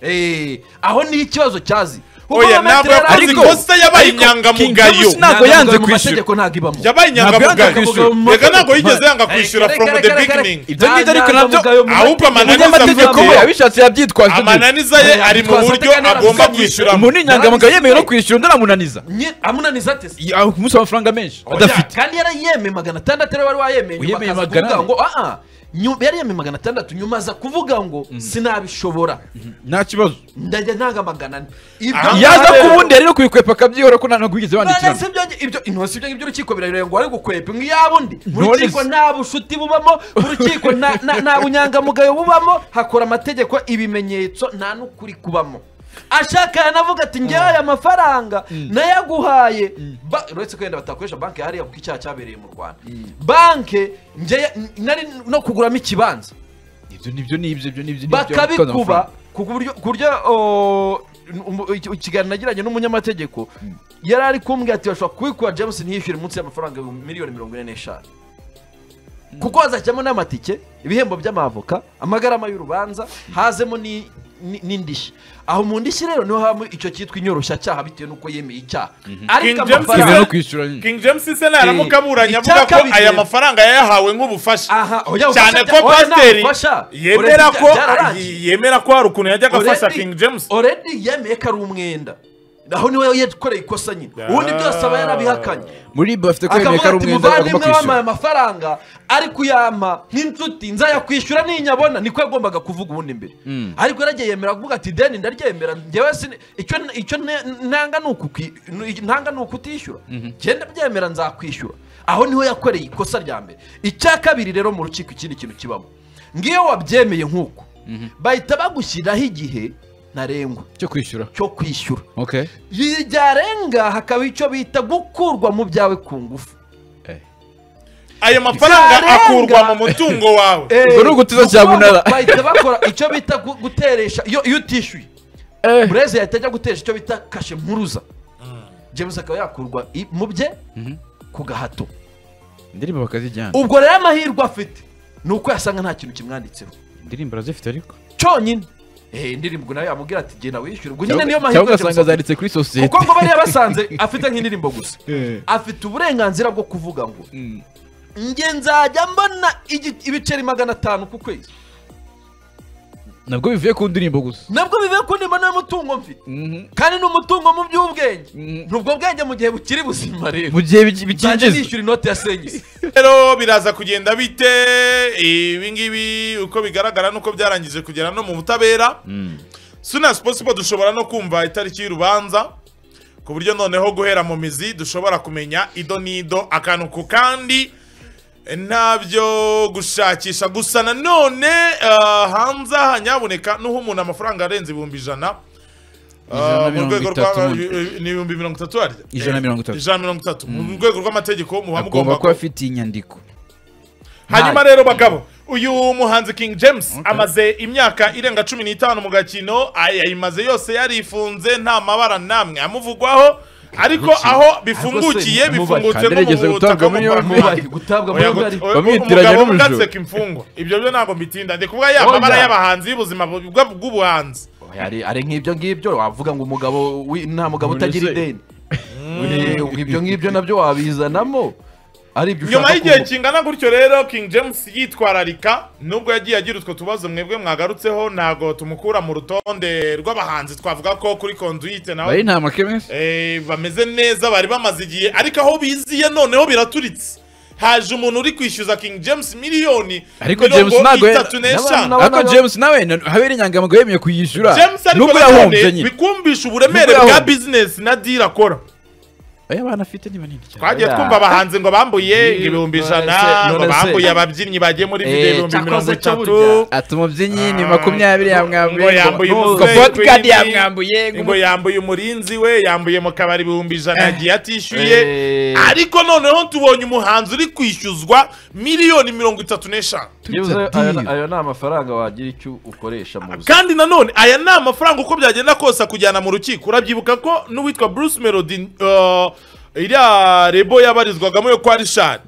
Eh, aho ni ikibazo cyazi. Oya ntabwo yakoze ariko- ikosa yabaye inyangamugayo. Ntabwo yanze kwishyura. yabaye Ntabwo yanze inyangamugayo. kwishyura. reka ntabwo yigeze yanga kwishyura reka, reka. beginning. Ibyo ngibyo ariko nabyo- ahubwo amananiza ko yabishatse yabyitwaza ibyo amananiza ye ari mu buryo agomba yarabisabye. kwishyura. Umuntu inyangamugayo yemewe no kwishyura undi aramunaniza. Amunaniza ate? Kumusaba amafaranga menshi. Adafite. kandi yarayemeye magana atandatu ari we wari wayemeye magana kuvuga ane? ngo aa nyu- yari yemeye magana atandatu nyuma aza kuvuga ngo sinabishobora. Nta kibazo. Ndajya ntanga magana ane Aha. yaza rero- ku wundi yari no kwikwepa akabyihora ko ntabwo wigeze wandikirana intoki ibyo ngibyo urukiko birareba ngo wari gukwepa. Ngo iyaba undi mu rukiko nta bushuti bubamo mu rukiko nta bunyangamugayo bubamo hakora amategeko ibimenyetso nta n'ukuri kubamo. Ashaka yanavuga ati ngewe aya mafaranga nayaguhaye. Ba- uretse ko wenda batakoresha banki hariya kuko icyaha cyabereye mu rwanda. Banki nari no kuguramo ikibanza. Ibyo ni byo ni byo ibyo ni byo bakabikuba ku buryo iki- ikiganiro nagiranye n'umunyamategeko yari ari kumbwira ati bashobora kubikura james ntiyishyure munsi y'amafaranga miliyoni mirongo ine n'eshanu. Kuko hazajyamo n'amatike ibihembo by'amavoka amagarama y'urubanza hazemo ni- n'indishyi aho mu ndishyi rero ni ho habamo icyo cyitwa inyoroshyacyaha bitewe n'uko yemeye icyaha. Ariko ibyo no amafaranga king james se naramuka aburanye avuga ko aya mafaranga yayahawe nk'ubufasha. Cyane ko pasiteri yemera ko byararangiye. yemera ko hari ukuntu yajyaga afasha king james. already yemeye ko ari umwenda. Aho ni we yakoreye ikosa nyine ubundi byose aba yarabihakanye. Muri bafite ko yemeye ko akavuga ari ati umwenda agomba kwishyura. amafaranga ari kuyampa nk'inshuti nzayakwishyura ninyabona niko yagombaga kuvuga ubundi mbere. Ariko yaragiye yemera kuvuga ati deni ndaryemera sini- icyo icyo ntanga ni ukukwi- ntanga ni ukutishyura genda byemera nzakwishyura. Aho ni ho yakoreye ikosa rya mbere. Icya kabiri rero mu rukiko ikindi kintu kibamo. Ngiyo wabyemeye nk'uko bahita bagushyiraho igihe ntarengwa. Cyo kwishyura. Cyo kwishyura. Okay byarenga hakaba icyo bita gukurwa mu byawe ku ngufu. Ayo mafaranga Byarenga. akurwa mu mutungo wawe. Ubwo ni ugutiza cya munara. bahita bakora icyo bita gu- guteresha. Iyo iyo utishyuye. Eh. bureze yahita ajya gutesha icyo bita kashe mpuruza. James akaba yakurwa i- mu bye ku gahato. Indirimbo bakazijyana. Ubwo rero amahirwe afite ni uko yasanga nta kintu kimwanditseho. Indirimbo arazifite ariko. Cyonyine. eh indirimbo nawe yamubwira ati genda wishyure. Ubwo nyine niyo cyangwa mahirwe ugasanga James afite. zanditse kuri sosiyete. Kuko ngo bariya basanze afite nk'indirimbo gusa. Afite uburenganzira bwo kuvuga ngo njye nzajya mbona ibiceri magana atanu ku kwezi. Nabwo bivuye ku ndirimbo gusa nabwo bivuye ku ndirimbo nta mutungo mfite kandi ni umutungo mu by'ubwenge. N'ubwo bwenge mu gihe bukiri buzima rero. Mu gihe bikinjiza. nishyura inoti ya senyisi rero biraza kugenda bite? Ibi ngibi uko bigaragara nuko byarangije kugera no mu butabera. Suna siposipo possible dushobora no kumva itariki y'urubanza ku buryo noneho guhera mu mizi dushobora kumenya ido n'ido akantu ku kandi ntabyo gushakisha. Gusa nanone ah, hanze aha nyaboneka nuho umuntu amafaranga arenze ibihumbi ijana Ijana na ah, mu rwego rwa eh, ni ibihumbi mirongo itatu harya Ijana na Eh, mirongo itatu. ijana na mirongo itatu. Mu rwego rw'amategeko muba mugomba kuba ku- afite inyandiko. Hanyuma rero bagabo uyu muhanzi king james amaze imyaka irenga cumi n'itanu mu gakino. Ay- ayimaze yose yarifunze nta mabara namwe. Amuvugwaho ariko aho bifungukiye bifungutse yigeze mu gutabwa butaka umugabo n'umujura. ugatseka imfungwa ibyo byo ntabwo mbitinda ndi kuvuga ya mabara y'abahanzi y'ubuzima bw'ubuhanzi. Ari nk'ibyo ngibyo. Wavuga ngo umugabo nta mugabo utagira ideni. Eh, ibyo ngibyo na byo wabizanamo. Nyuma y'igihe kingana gutyo rero king james yitwararika nubwo yagiye agira utwo tubazo mwebwe mwagarutseho ntabwo tumukura mu rutonde rw'abahanzi. Twavuga ko kuri conduite nawe bari nta makemesi Eh, bameze neza bari bamaze igihe ariko aho biziye noneho biraturitse. Haje umuntu uri kwishyuza king james miliyoni Ariko James N'abantu- ariko james nawe na- habera inyangamugayo yemeye kuyishyura. James ariko nubwo yahombye nyine. bikumbisha uburemere bwa bizinesi na diri akora. Aya bana afite ni banini cyane twagiye twumva abahanzi ngo bambuye Ni- ibihumbi ijana ngo bambuye ababyinnyi bagiye muri video Eh, ibihumbi mirongo itatu. ati umubyinnyi ni makumyabiri ngo yamwambuye yambuye ngo queen, yamwambuye ngo yambuye umurinzi we yambuye mu kabari ibihumbi ijana yagiye atishyuye. Eh. ariko noneho tubonye umuhanzi uri kwishyuzwa miliyoni mirongo itatu n'eshanu. Ayo ni amafaranga wagira icyo ukoresha mu buzima. Kandi nanone aya ni amafaranga uko byagenda kose akujyana mu rukiko. Urabyibuka ko n'uwitwa bruce melody uh, iriya rebo yabarizwagamo yo kwa rishari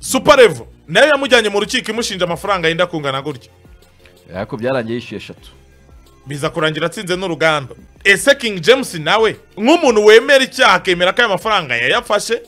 super level na yo yamujyanye mu rukiko imushinja amafaranga yenda kungana gutya. Ariko byarangiye yishyuye eshatu. Biza kurangira atsinze n'uruganda ese king james nawe nk'umuntu wemera icyaha akemera ko aya mafaranga yayafashe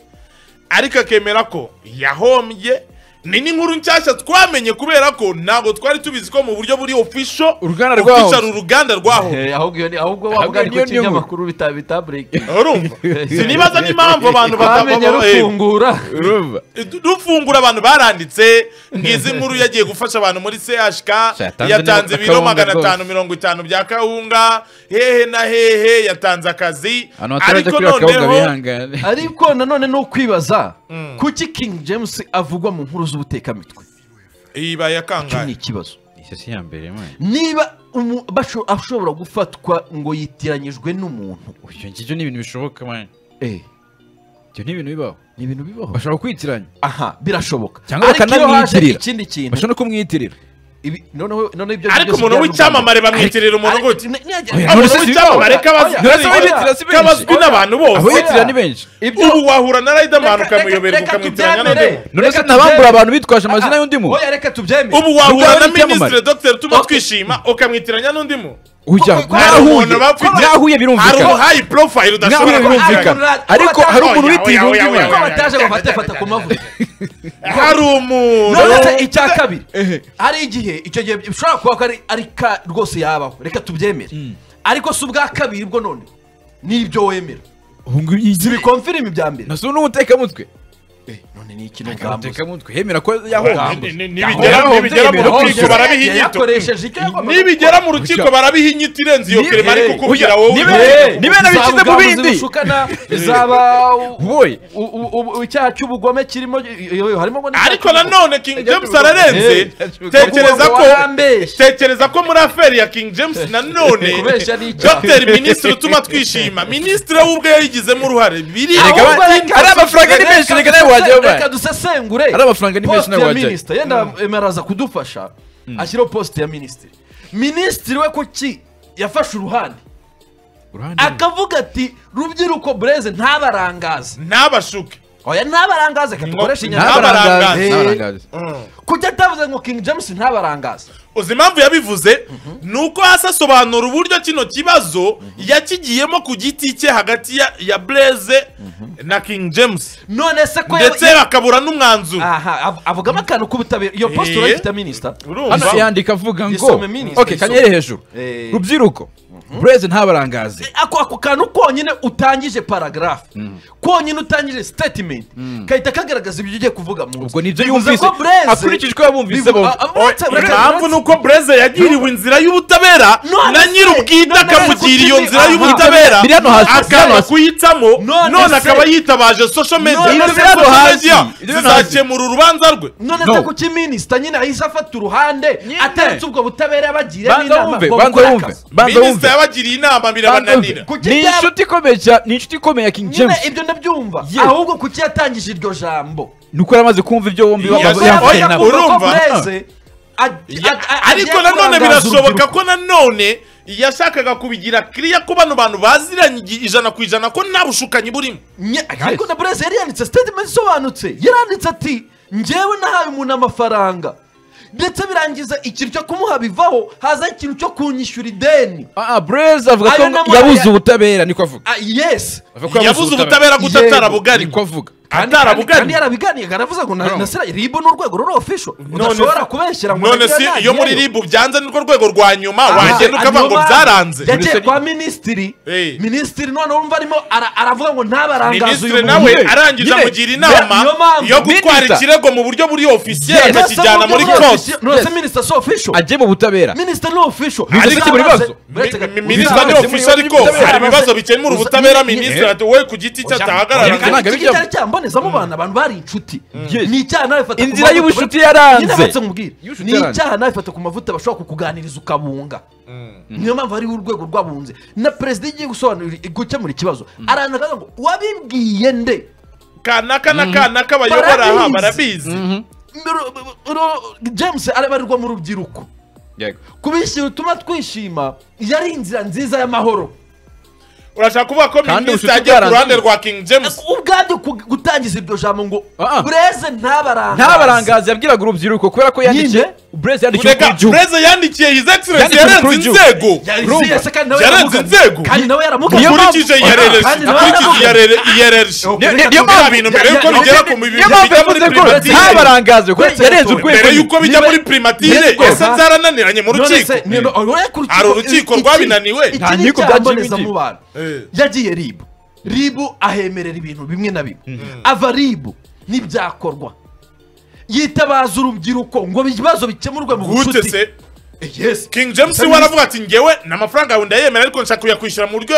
ariko akemera ko yahombye ni n'inkuru nshyashya twamenye kubera ko ntabwo twari tubizi ko mu buryo buri official Uruganda official rwahombye. uruganda rwahombye Eh, ahubwo iyo ni ahubwo Ahubwo wavuga ari niyo ku niyo kinyamakuru bita bita breaking. Urumva? Sinibaza n'impamvu abantu bamenye batava rufungura. urumva? Rufungura abantu baranditse. Ngizi nkuru yagiye gufasha abantu muri CHK Yatanze ibiro magana atanu mirongo itanu bya kawunga hehe na hehe yatanze akazi. Akawunga bihangane. Ariko nanone ni ukwibaza. Kuki king james avugwa mu nkuru z'ubutekamitwe? Ibaye icyo ni ikibazo. Niba umu- basho- ashobora gufatwa ngo yitiranyijwe n'umuntu. Ibyo ngibyo ni ibintu bishoboka eh. Ibyo ni ibintu bibaho. Ni ibintu bibaho. Bashobora kwitiranya. Aha birashoboka. Cyangwa bakanamwitirira. ikindi kintu bashobora no kumwitirira. Ibi- noneho noneho ibyo ariko byose umuntu byari w'icyamamare bamwitirira umuntu Ariko- gutya ne- ne- Oya, Ah, none umuntu se si w'icyamamare bibaho? kabazi Oya, None se abitira si benshi? kabazwi n'abantu abo bose yitirira ni benshi ibyo ubu wahura na Riderman Reka- ukamuyoberwa reka ukamwitiranya tubyemere. n'undi none se Reka ntabambura tubyemere. abantu bitwaje amazina y'undi muntu oya reka tubyemere ubu wahura Rugaba na n'icyamamare. minisitiri dr tuma Okay. twishima ukamwitiranya n'undi mu ujya Kuko- hari mwahuye umuntu bafite- mwahuye hari birumvikana hayi profile udashobora birumvikana kuvuga ariko hari umuntu oya, undi kuko oya, bataje oya, fata ku mavuta hari umuntu none icya kabiri? Hari igihe icyo gihe bishobora kuba ko ari ka rwose yabaho. Reka tubyemere. Ariko si ubwa kabiri bwo none. N'ibyo wemera. Ubu ngubu iyi zibikomfirima ibya mbere. Nasubu n'umutekamutwe. None ni ikintu bwambuze umutekamutwe yemera ko yahombye Ni- ni- nibigera Yahombye, nibigera mu yahombye. rukiko barabiha inyito yakoresheje icyo yagombaga nibigera mu rukiko barabiha inyito irenze iyo Ni- kirema ariko eh, kubwira oya, wowe nibe- uri- Eh, niba yarabishyize bizaba mu ubwambuzi bindi. bushukana bizaba wowe u- u- u- icyaha cy'ubugome kirimo iyo- harimo ngo n'icyaha ariko cy'ubugome. nanone king james ararenze Eh, tekereza ko warambeshye. tekereza ko muri aferi ya king james nanone Kubeshya ni icyaha. dr minisitiri utuma twishima minisitiri we ubwe yayigizemo uruhare biri Reka Ahubwo ba- reka- ari amafaranga ni reka menshi, reka dusese- nawe wajyayo reka dusesengure Ari amafaranga ni menshi, ya minisitiri yenda emeraza kudufasha. Ashyiraho posite ya minisitiri minisitiri we kuki yafashe Uruhande akavuga ati rubyiruko bureze ntabarangaze. Ntabashuke oya ntabarangaze reka dukoreshe inyandiko. Ntabarangaze. kujya atavuze ngo king james ntabarangaze. Uzi impamvu yabivuze? Ni uko hasi asobanura uburyo kino kibazo yakigiyemo ku giti cye hagati ya, bureze blaze na king james. None se ko ndetse bakabura n'umwanzuro. Aha av- avugamo akantu k'ubutabera. Iyo posite Eh. urayifite minisita hano yandika avuga ngo ok kanyere hejuru. Eh. rubyiruko bureze ntabarangaze ako ako kantu konyine utangije paragraph. Konyine utangije statement. Kahita kagaragaza ibyo ugiye kuvuga mu ubwo ni byo Bivuze yumvise. ko Blaise- akurikije uko yabumvise bivu- bombi a- a- uretse- uretse- impamvu ni uko blaze yagiriwe inzira y'ubutabera. None na se, nyir'ubwite none se akamugira iyo kuki- nzira aha. y'ubutabera. Biri hano hasi, biri hano akanga hasi. kuyicamo None none se- akaba yitabaje social media. None none se social hano hasi, media biri hano hasi. zizakemura urubanza rwe. None No. se kuki minisita nyine ahise afata uruhande Nyine. ataretse ubwo butabera yabagiriye banza wumve banza wumve wumve yabagiriye inama birabananira ni inshuti ikomeye ni inshuti ikomeye ya king James. james ibyo ndabyumva. Ahubwo kuki yatangije iryo jambo? Nuko uko yaramaze kumva ibyo bombi urumva? Blaise a- Ya- a- a- ariko nanone birashoboka ko nanone yashakaga kubigira kiriya ko bano bantu baziranye ijana ku ijana ko nta bushukanyi burimo Nye- ariko na Blaise yari yanditse statement isobanutse. Yaranditse ati njyewe nahaye umuntu amafaranga ndetse birangiza ikintu cyo kumuha bivaho hazaho ikintu cyo kunyishyura ideni. Ah, ah, Blaise avuga ko yabuze ubutabera niko avuga. Ah, yes. Avuga ko yabuze ubutabera gute Yego. atarabugari niko avuga. Kandi kandi atarabugari yarabiganiye aravuze ngo na No. na sira ribu ni urwego ruri official. None udashobora se- kubeshyira ngo none nagira si iyo muri nagiyeyo. ribu byanze nirwo rwego rwa nyuma Aha, wagenda ukavuga ngo hanyuma byaranze. Yagiye Minisitiri- kwa minisitiri Eh. minisitiri none urumva arimo ara- aravuga ngo ntabarangaze minisitiri uyu nawe muntu arangije Nyine, amugira inama niyo mpamvu yo gutwara Minisita- ikirego mu buryo buri ofisiye Yes. akakijyana muri None se kose official- none se Yes. minisitiri si official. Ajye mu butabera. Minisitiri ni official. Minisitiri Uzabaze- mu bibazo. uretse ga- Mi- minisita ni uzabaze- ofisiye ariko ubutabera. hari ibibazo bikemura ubutabera Uza- minisitiri ati wowe ku giti cye atahagarara Cyambonezamo abantu abantu bari inshuti. Yes. ni icyaha nawe fata ku Inzira mavuta. y'ubucuti yaranze. Ni icyaha nawe fata ku mavuta bashobora kukuganiriza ukabunga. Niyo mpamvu hariho urwego rw'abunzi na perezida iyo igiye gusobanura gukemura ikibazo. Aranaga ngo wabibwiye nde? Kanaka na kanaka bayobora aha Barabizi. ru- james arabarirwa mu rubyiruko. Yego. kubishyira utuma twishima yari inzira nziza y'amahoro. Urashaka kuvuga ko Kandi minisitiri agiye ku ruhande rwa king james? Ubwabyo gutangiza iryo jambo ngo Ah, ah. bureze ntabarangaze. Yabwiraga urubyiruko kubera ko yandikiye Nyine. Blaise yandikiye reka umukuru w'igihugu perezida yandikiye his excellence Yandikiye umukuru yarenze w'igihugu. inzego Yarenze se kandi nawe Yarenze yaramuganye. inzego. kandi nawe Niyo yaramuganye mpamvu- akurikije iyarereje kandi nawe akurikije yaramuganye. iyarereje Niyo- niyo- niyo biriya mpamvu- bintu mbere yuko ya- bigera ya- ku mibiri niyo mpamvu bijya muri yavuze ko primatire ntabarangaze ko Uretse yarenze gato. urwego mbere yuko bijya Niba- muri primatire Yego. ese byarananiranye mu None rukiko. se, ni- no- oya, ku rukiko- Hari urukiko iki- rwabinaniwe. iki Nta ni nkiko icyaha byaciye mbonezamubano Eh. yagiye ribu. Ribu ahemerera ibintu bimwe na bimwe. Ava ribu. Ntibyakorwa yitabaza urubyiruko ngo ibibazo bikemurwe mu bucuti. se? Yes. King james we aravuga ati ngewe ni amafaranga yawe ndayemera ariko nshaka kuyakwishyura mu buryo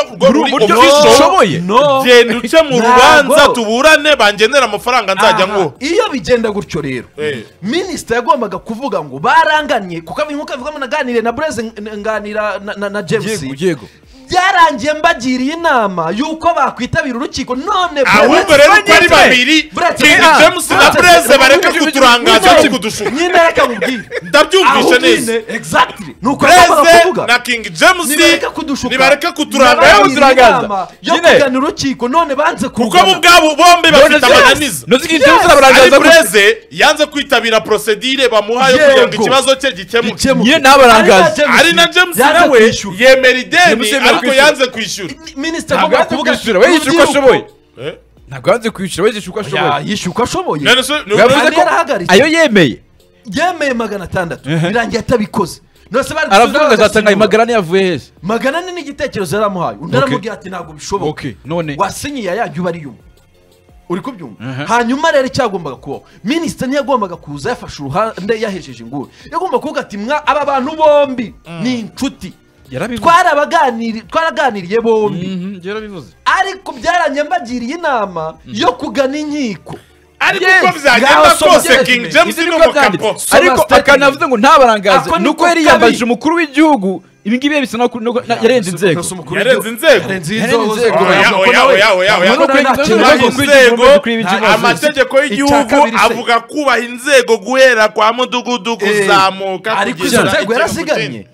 buryo ushoboye. no. genda uce mu rubanza tuburane bangenera amafaranga nzajya ngo iyo bigenda gutyo rero minister minisita yagombaga kuvuga ngo baranganye. Kuko nk'uko mu naganire na bureze nganira na- james. Yego byarangiye mbagiriye inama y'uko bakwitabira urukiko. None ahubwo rero uko ari babiri king james na bareke kuturangaza no kudushuka nyine reka mubwire ndabyumvishe neza. exactly. Nuko na king james nibareke kuturangaza. yo kugana urukiko. None banze kuko bo ubwabo bombi bafite amananiza. king james arabarangaza yanze kwitabira procedure bamuha yo kugira ngo ikibazo cye gikemuke Nyine ari na james. Nawe. yemera ideni ariko yanze kwishyura. Minisitiri ntabwo agomba yanze kuvuga kwishyura. we yishyura uko ashoboye. Eh? ntabwo yanze kwishyura. We yishyura uko ashoboye. Yishyura uko ashoboye. Yavuze ko ayo yemeye. Yemeye magana atandatu. Birangiye atabikoze. Aravuga ngo azatanga ayo magana ane yavuye heza. Magana ane ni igitekerezo yaramuhaye. Undi aramubwira ati ntabwo bishoboka. Okay, none. Wasinyiye yajya uba ari yumva uri kubyumva? Hanyuma rero icyagombaga kubaho. Minisita ntiyagombaga kuza yafashe uruhande yahejeje inguni. Yagomba kuvuga ati mwa aba bantu bombi ni inshuti twaraganiriye bombi. Mhm, ariko byarangiye mbagiriye inama yo kugana inkiko. Ariko uko byagenda kose king james ni umukapo ariko akanavuze ngo ntabarangaze. Niko nuko yari yiyambajije umukuru w'igihugu ibi ngibi bisa yarenze inzego. Yarenze inzego. amategeko y'igihugu. Avuga kubaha inzego guhera kwa mudugudu kuzamuka ariko izo kugeza nzego yarasiganye.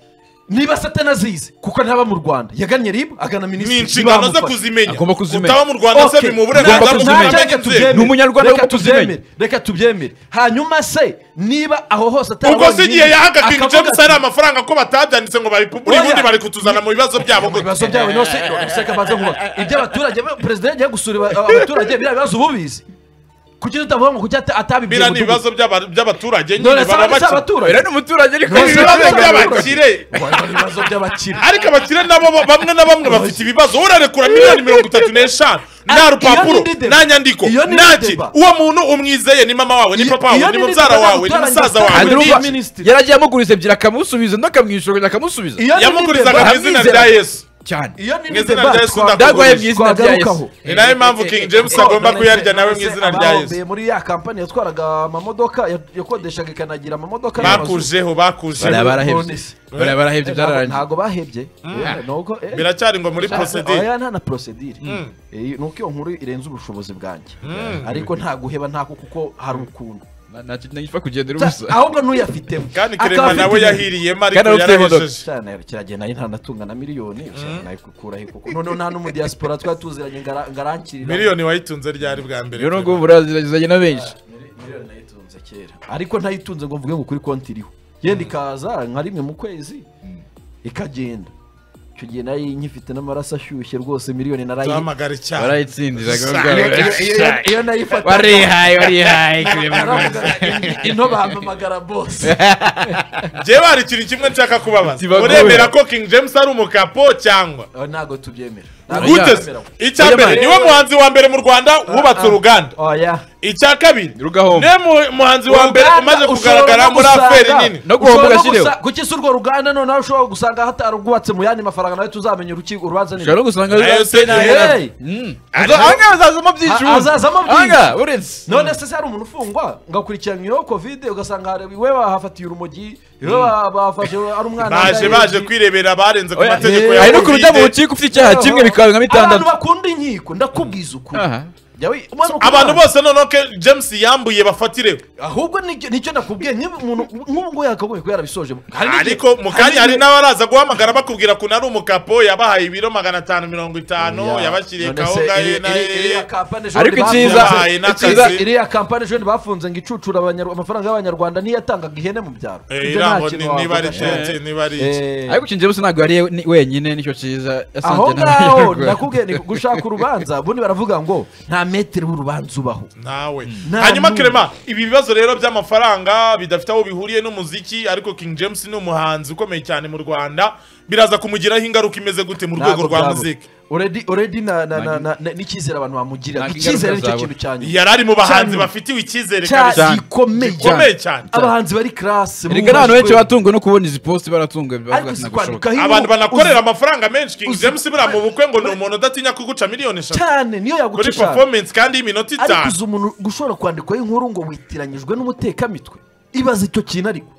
Niba se atanazizi kuko ntaba mu rwanda. Yagannye ribu agana minisitiri. ni inshingano ze kuzimenya. Agomba kuzimenya. utaba mu rwanda se bimuha Agomba uburenganzira bwo kuzimenya. kumenya tubyemere. Ni umunyarwanda Reka ugomba kuzimenya. tubyemere. reka tubyemere. Hanyuma se niba aho hose atari ubwo se igihe yahaga king akavuga james ari amafaranga ko batabyanditse ngo babipubure ubundi bari kutuzana mu bibazo byabo mu bibazo byabo. Nose useka maze nkuba iby'abaturage perezida yagiye gusura abaturage biriya bibazo ububizi kuki tutavuga ngo kuki ata- atabibwiye biriya ni ibibazo by'abaturage nyine abaturage. Rero ni umuturage ariko ni ibibazo by'abakire. ibibazo by'abakire. Ariko abakire nabo bamwe na bamwe bafite ibibazo. Urarekura miliyoni mirongo itatu n'eshanu. Nta rupapuro nta nyandiko nta ki uwo muntu umwizeye ni mama wawe ni papa wawe ni ni mubyara wawe ni musaza wawe. Ni iya minisitiri. yaragiye amuguriza ebyiri akamusubiza undi akamwishyura akamusubiza yamugurizaga mu izina rya yesu cyane iyo ni Mu izina rya Yesu ni nayo mpamvu king james agomba kuyarya nawe mu izina rya yesu muri ya kampani yatwaraga amamodoka yakodeshaga ikanagira amamodoka bakujeho bakujeho bariya barahebye Eh, byararangiye ntago bahebye. Eh, nuko eh, biracyari ngo muri oya, aya nta na procedure. Eh, nuko iyo nkuru irenze ubushobozi bwanjye. Ariko nta guheba ntako kuko hari ukuntu nagipfa kugendera ubusa ahubwo n'uyafitemo kandi kerema nawe yahiriyemo ariko yarahejeje cyane kiragenda na yo ntanatunga na miliyoni nayikukura he kuko noneho nta n'umudiyasipora twari tuziranye ngara- ngarankirira miliyoni wayitunze ryari bwa mbere rero ngubu buraziranye na benshi miliyoni nayitunze kera ariko ntayitunze ngo mvuge ngo kuri konti iriho yenda ikaza nka rimwe mu kwezi ikagenda icyo gihe na yo nkifite n'amaraso ashyushye rwose miliyoni narayi duhamagare icyaha barayitsindiraga Sa- iyo- nayifata warihaye warihaye into bampamagara bose. Njyewe hari ikintu kimwe nshaka kubabaza. Uremera ko king james ari umukapo cyangwa? Ntabwo tubyemera. Ntabwo gute se tubyemera. icya Oya, mbere man. ni we muhanzi wa mbere mu rwanda wubatse uruganda oya icya kabiri Rugahomba. ni we mu- muhanzi wa mbere Uruganda umaze ushobora kugaragara no muri gusanga- aferi nini No guhomba ushobora no ugashyireho. gusa- kuki si urwo ruganda noneho ushobora gusanga hatararwubatse mu yandi mafaranga nawe tuzamenya urukiko urubanza ushobora no nini gusanga Ayo se ni- Hey! ahangaha hazazamo byinshi Ha- hazazamo byinshi. ahangaha uretse none se se hari umuntu ufungwa ngakurikiranyweho kovide ugasanga hari- we bahafatiye urumogi we ba- bafashe ari umwana baje wambaye baje igi. kwirebera barenze ku Oya, mategeko eh, ya hari no kurujya mu Covid. rukiko ufite icyaha kimwe bikaba nka abantu bitandatu bakunda inkiko ndakubwiza ukuri Abantu bose noneho ke james yambuye bafatireho ahubwo nicyo nakubwiye nk'ubu ngubu yakagoye ko yarabisoje ariko mu kanya hari n'abaraza guhamagara bakubwira ko ari umukapo yabahaye ibiro magana atanu mirongo itanu yabashyiriye kaho ye na iriya icyiza- iriya kampani ejo bafunze ngo icucura amafaranga y'abanyarwanda niyo yatangaga ihene mu byaro. Ibyo nta kintu ni- niba ari tete niba ari iki ariko King James ntabwo yari wenyine nicyo cyiza. Aho ngaho nakubwiye gushaka urubanza ubundi baravuga ngo nta metero w'urubanza ubaho. Nawe. Hanyuma muntu. kerema ibi bibazo rero by'amafaranga bidafite aho bihuriye n'umuziki ariko king james ni umuhanzi ukomeye cyane mu rwanda biraza kumugiraho ingaruka imeze gute mu rwego rwa muziki already already na na na na na- n'icyizere abantu bamugirira. Icyizere ni cyo kintu cyane yari ari mu bahanzi bafitiwe icyizere gikomeye. Cyane. Abahanzi bari classe Erega n'abantu benshi batunguwe no kubona izi posti baratunguwe ariko abantu banakorera amafaranga menshi king uzi- james buriya mu bukwe ngo ni umuntu udatinya kuguca miliyoni eshatu. Cyane niyo kuri yaguca eshanu performance kandi y'iminota ariko itanu. uzi umuntu gushobora kwandikwaho inkuru ngo witiranyijwe n'umutekamitwe ibaza icyo kintu ariko.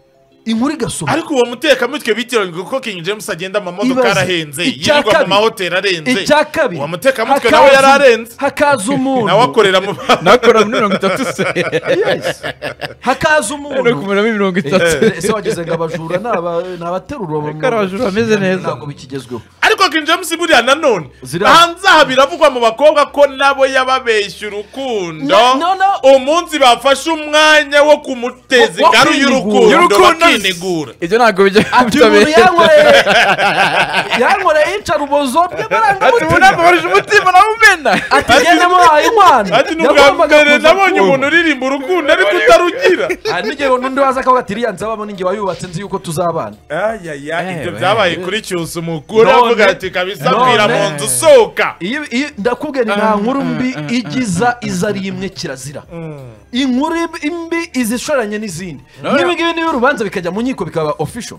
Inkuru igasohoka ariko uwo mutekamutwe bitiranyijwe ko king james agenda mu mamodoka Ibaze. arahenze yirirwa mu mahoteli arenze. Icya kabiri. Uwo mutekamutwe hakaza- nawe yari arenze hakaza umuntu. Nawe akorera mu nakora muri mirongo itatu se. Yes. hakaza umuntu. Kumera muri mirongo itatu ese wageze ngo abajura ni aba- ni abaterura Ariko ari abajura bameze neza. ntabwo bikigezweho. Ariko king james buriya nanone hanze aha biravugwa mu bakobwa ko nabo yababeshya urukundo. Umunsi bafashe umwanya wo kumuteza ingaru y'urukundo. Bakinigura ibyo ntabwo bijya umuntu yankoreye bwe iyicarubozo namubarije umutima nawumena ati ngende muhaye inkwano ati ni ubwa mbere nabonye umuntu uririmba urukundo ariko utarugira. Hari n'igihe n'undi waza akavuga ati iriya nzabamo ninjye wayubatse nzi yuko tuzabana. Ayaya ibyo Eh, byabaye eh. kuri cyusa umugore avuga ati kabisa mbwira mu nzu usohoka. Ndakubwira ni nta nkuru mbi igiza iza ari imwe kirazira inkuru mbi izishoranye n'izindi. N'ibi ngibi niba urubanza bikajya mu nkiko bikaba official.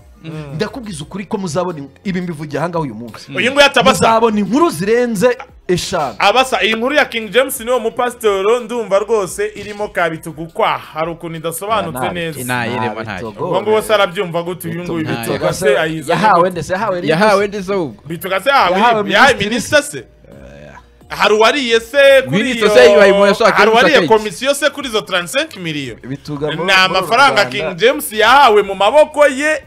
Ndakubwiza ukuri ko muzabona ibi mbivugiye ahangaha uyu munsi. Uyu nguyu atabasa muzabona inkuru zirenze eshanu. Abasa iyi nkuru ya king james niwo mupasitoro ndumva rwose irimo kabitugu kwa. Hari ukuntu idasobanutse neza. inayirema ntayo ubwo ngubu se arabyumva gute uyu nguyu. Ntayo. bituga se ayizanye yahawe ndetse yahawe ndetse ahubwo bituga se yahawe. Minisita se. Hari uwariye se kuri iyo hari uwariye komisiyo se kuri izo 35 miliyoni ni amafaranga king james yahawe mu maboko ye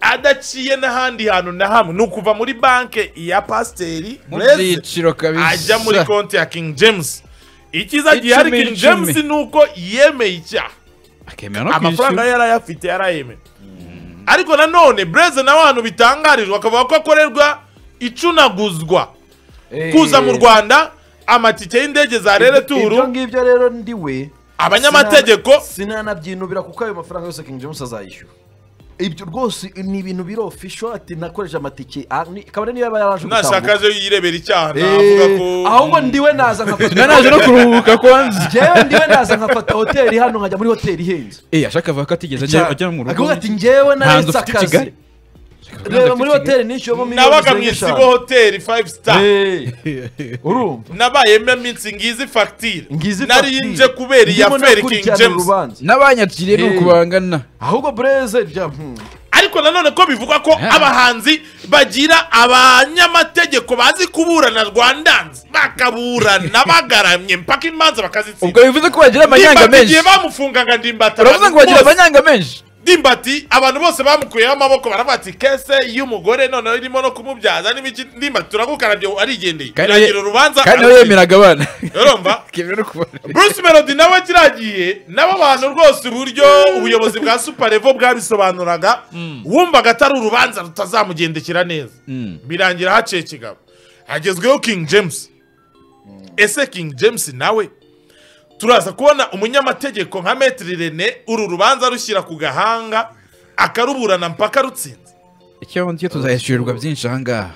adaciye n'ahandi hantu na hamwe. Ni ukuva muri banki ya pasiteri ajya muri konti ya king james. Icyiza gihari king james ni uko yemeye icyaha amafaranga ye yarayafite yarayemeye ariko nanone bureze nawe ahantu bitangarijwe bakavuga ko akorerwa icunaguzwa. Kuza mu rwanda amatike y'indege za rere ibyo turu ngibyo rero ndi we abanyamategeko. Sinana- sinanabyinubira kuko ayo mafaranga yose King James azayishyura. Ibyo rwose ni ibintu biri official ati nakoresha amatike ah, kabone niba yaba yaraje nashaka gutambuka aje yirebera icyaha navuga Eh, ko ahubwo ndiwe naza nkafata nanaje no kuruhuka kwanza njyewe ndiwe naza nkafata hoteli hano nkajya muri hoteli ihenze. Eh ashaka avuga ko atigeze ajya mu rugo. akavuga ati njyewe naretse akazi. Reba muri hoteli nishyuyemo miliyoni nabaga mu isibo hoteli 5 star Eh, urumva nabayemo iminsi ngizi fagitire nari nje kubera iya feri king nakurikirana james n'abanyakiriye ni Eh. ukubangana ahubwo bureze hmm. ariko nanone ko bivugwa ko abahanzi bagira abanyamategeko bazi kuburana rwandanzi bakaburana bagaramye mpaka imanza bakazitsinda ubwo bivuze ko bagira amanyanga ndimbati igihe menshi bamufungaga ndimbati uravuze ngo bagira amanyanga menshi ndimbati abantu bose bamukuyeho amaboko baravuga ati kese y'umugore noneho irimo no kumubyaza n'ibiki ndimbati turagukarabye arigendeye. Kandi iragira we- urubanza kandi nawe yemeraga abana. Urumva Bruce Melody nawe kiragiye nabo abantu rwose uburyo ubuyobozi bwa Super Level bwabisobanuraga wumvaga atari urubanza rutazamugendekera neza. Birangira haciye kigabo hagezweho King James. Ese King James nawe? Turaza kubona umunyamategeko nka Maître René uru rubanza rushyira ku gahanga akaruburana mpaka rutsinze. Icyo ni cyo tuzayishyurirwa byinshi ahangaha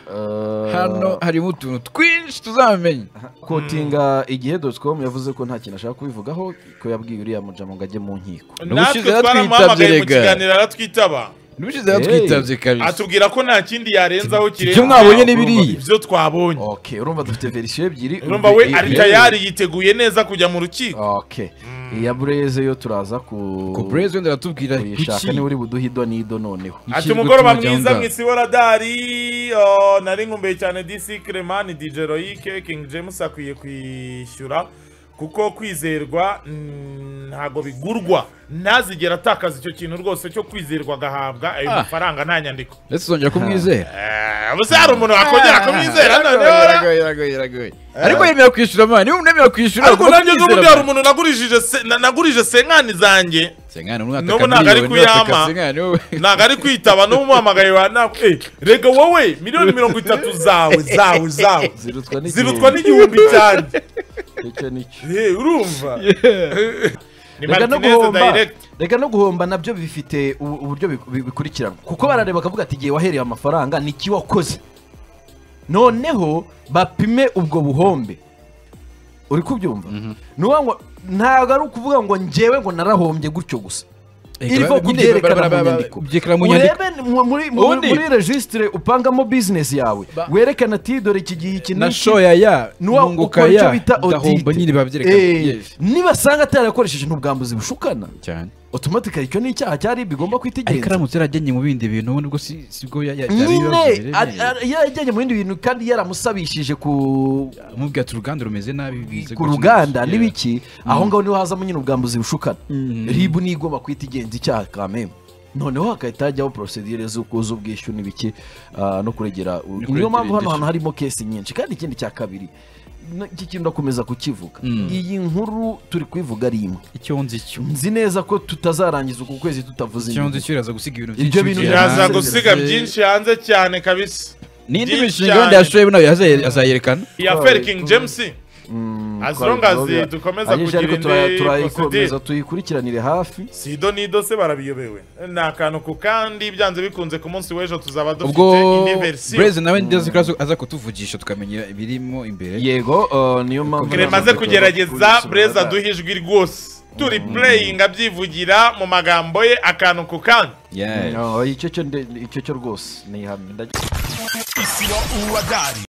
hano harimo utuntu twinshi tuzamenya. Kotinga igihe dotcom yavuze ko nta kintu ashaka kubivugaho ko yabwiye uriya mujama ngo ajye mu nkiko. Natwe twaramuhamagaye mu kiganiro aratwitaba. N'ubushize yatwitabye kabisa. Atubwira ko nta kindi yarenzaho kirenze Icyo mwabonye ni biriya. ibyo twabonye. Urumva dufite verisiyo ebyiri. Urumva we I- ari i- tayari yiteguye neza kujya mu rukiko. Iya bureze yo turaza ku ku burezi wenda aratubwira kuyishaka niba uri buduhe ido n'ido noneho. Ati umugoroba mwiza cyangwa- mu isi waradari. Oh, nari nkumbuye cyane dc cremani dj royike king james akwiye kwishyura. Kuko kwizerwa mm, ntago bigurwa. Ntazigera atakaza icyo kintu rwose cyo kwizerwa agahabwa ayo Ah. mafaranga nta nyandiko. Ndetse tuzongera kumwizera? Eh, ubuse hari umuntu wakongera kumwizera? Noneho iragoye. ariko yemera kwishyura mani niba umuntu yemera kwishyura ariko nanjye n'ubundi hari umuntu nagurije senkani zanjye. Senkani, umwe N'ubu ntabwo ari kuyama. ntabwo ari kwitaba n'umuhamagaye wa ntabwo eh rega wowe miliyoni mirongo itatu zawe zawe zawe. Zirutwa zirutwa n'igihumbi cyanjye. icyo ni cyo urumva. Reka no guhomba. direct. Reka no guhomba na byo bifite ubu- uburyo bi- bi- bikurikirana. Kuko barareba bakavuga ati igihe wahereye amafaranga ni iki wakoze? Noneho bapime ubwo buhombe. Uri kubyumva? Ngo ntabwo ari ukuvuga ngo njyewe ngo narahombye gutyo gusa. Iriho nyine kubyerekana bara- bara- mu bara- nyandiko byerekana mu nyandiko urebe mu- muri muri- Ubundi- muri regisitire upangamo bizinesi yawe Ba- werekana ati dore iki gihe iki na n'iki shoya ya. Nuwa nunguka ukora icyo ya bita ndahomba nyine audit babyerekana Eh, Yes. nibasanga atarakoresheje ntubwambuzi bushukana cyane. Otomatikari icyo ni icyaha cyari bigomba ariko kwitegereza. Aramutse yaragennye mu bindi bintu ubundi bwo si ya- nyine yarajyanye mu bindi bintu kandi yaramusabishije ku mubwira ati uruganda rumeze nabi ku ruganda n'ibiki aho ngaho niho hazamo nyine ubwambuzi bushukana. Mhm. ribu niyo igomba kwita igenza icyaha kameme noneho hagahita hajyaho porosedire z'ubwishyu n'ibiki ah, no kuregera. Niyo mpamvu hano hantu harimo kesi nyinshi. Kandi ikindi cya kabiri iki kintu ndakomeza kukivuga. Mm. iyi nkuru turi kuyivuga ari imwe. Icyo nzi cyo. Nzi neza ko tutazarangiza uku kwezi tutavuze icyo nzi cyo iraza gusiga ibintu Ibyo byinshi bintu bigiye biraza hanze, gusiga byinshi. hanze cyane kabisa. N'indi mishinga yashoye nawe azayerekana iya Twari- feri king james Mm, As twari long as dukomeza kugira indi turayikomeza tuyikurikiranire hafi. Sido nido se barabiyobewe. Ni akantu ku kandi byanze bikunze ku munsi w'ejo tuzaba dufite ubwo indi verisiyo burezi nawe ndazi ko aza- aza kutuvugisha tukamenya ibirimo imbere. Yego uh, niyo mpamvu maze kugerageza Kuri- aduha ijwi rwose. Turi pureyinga abyivugira mu magambo ye akantu ku kandi. Oh, icyo cyo rwose ni ihame Ndagira- Isibo Uwadari.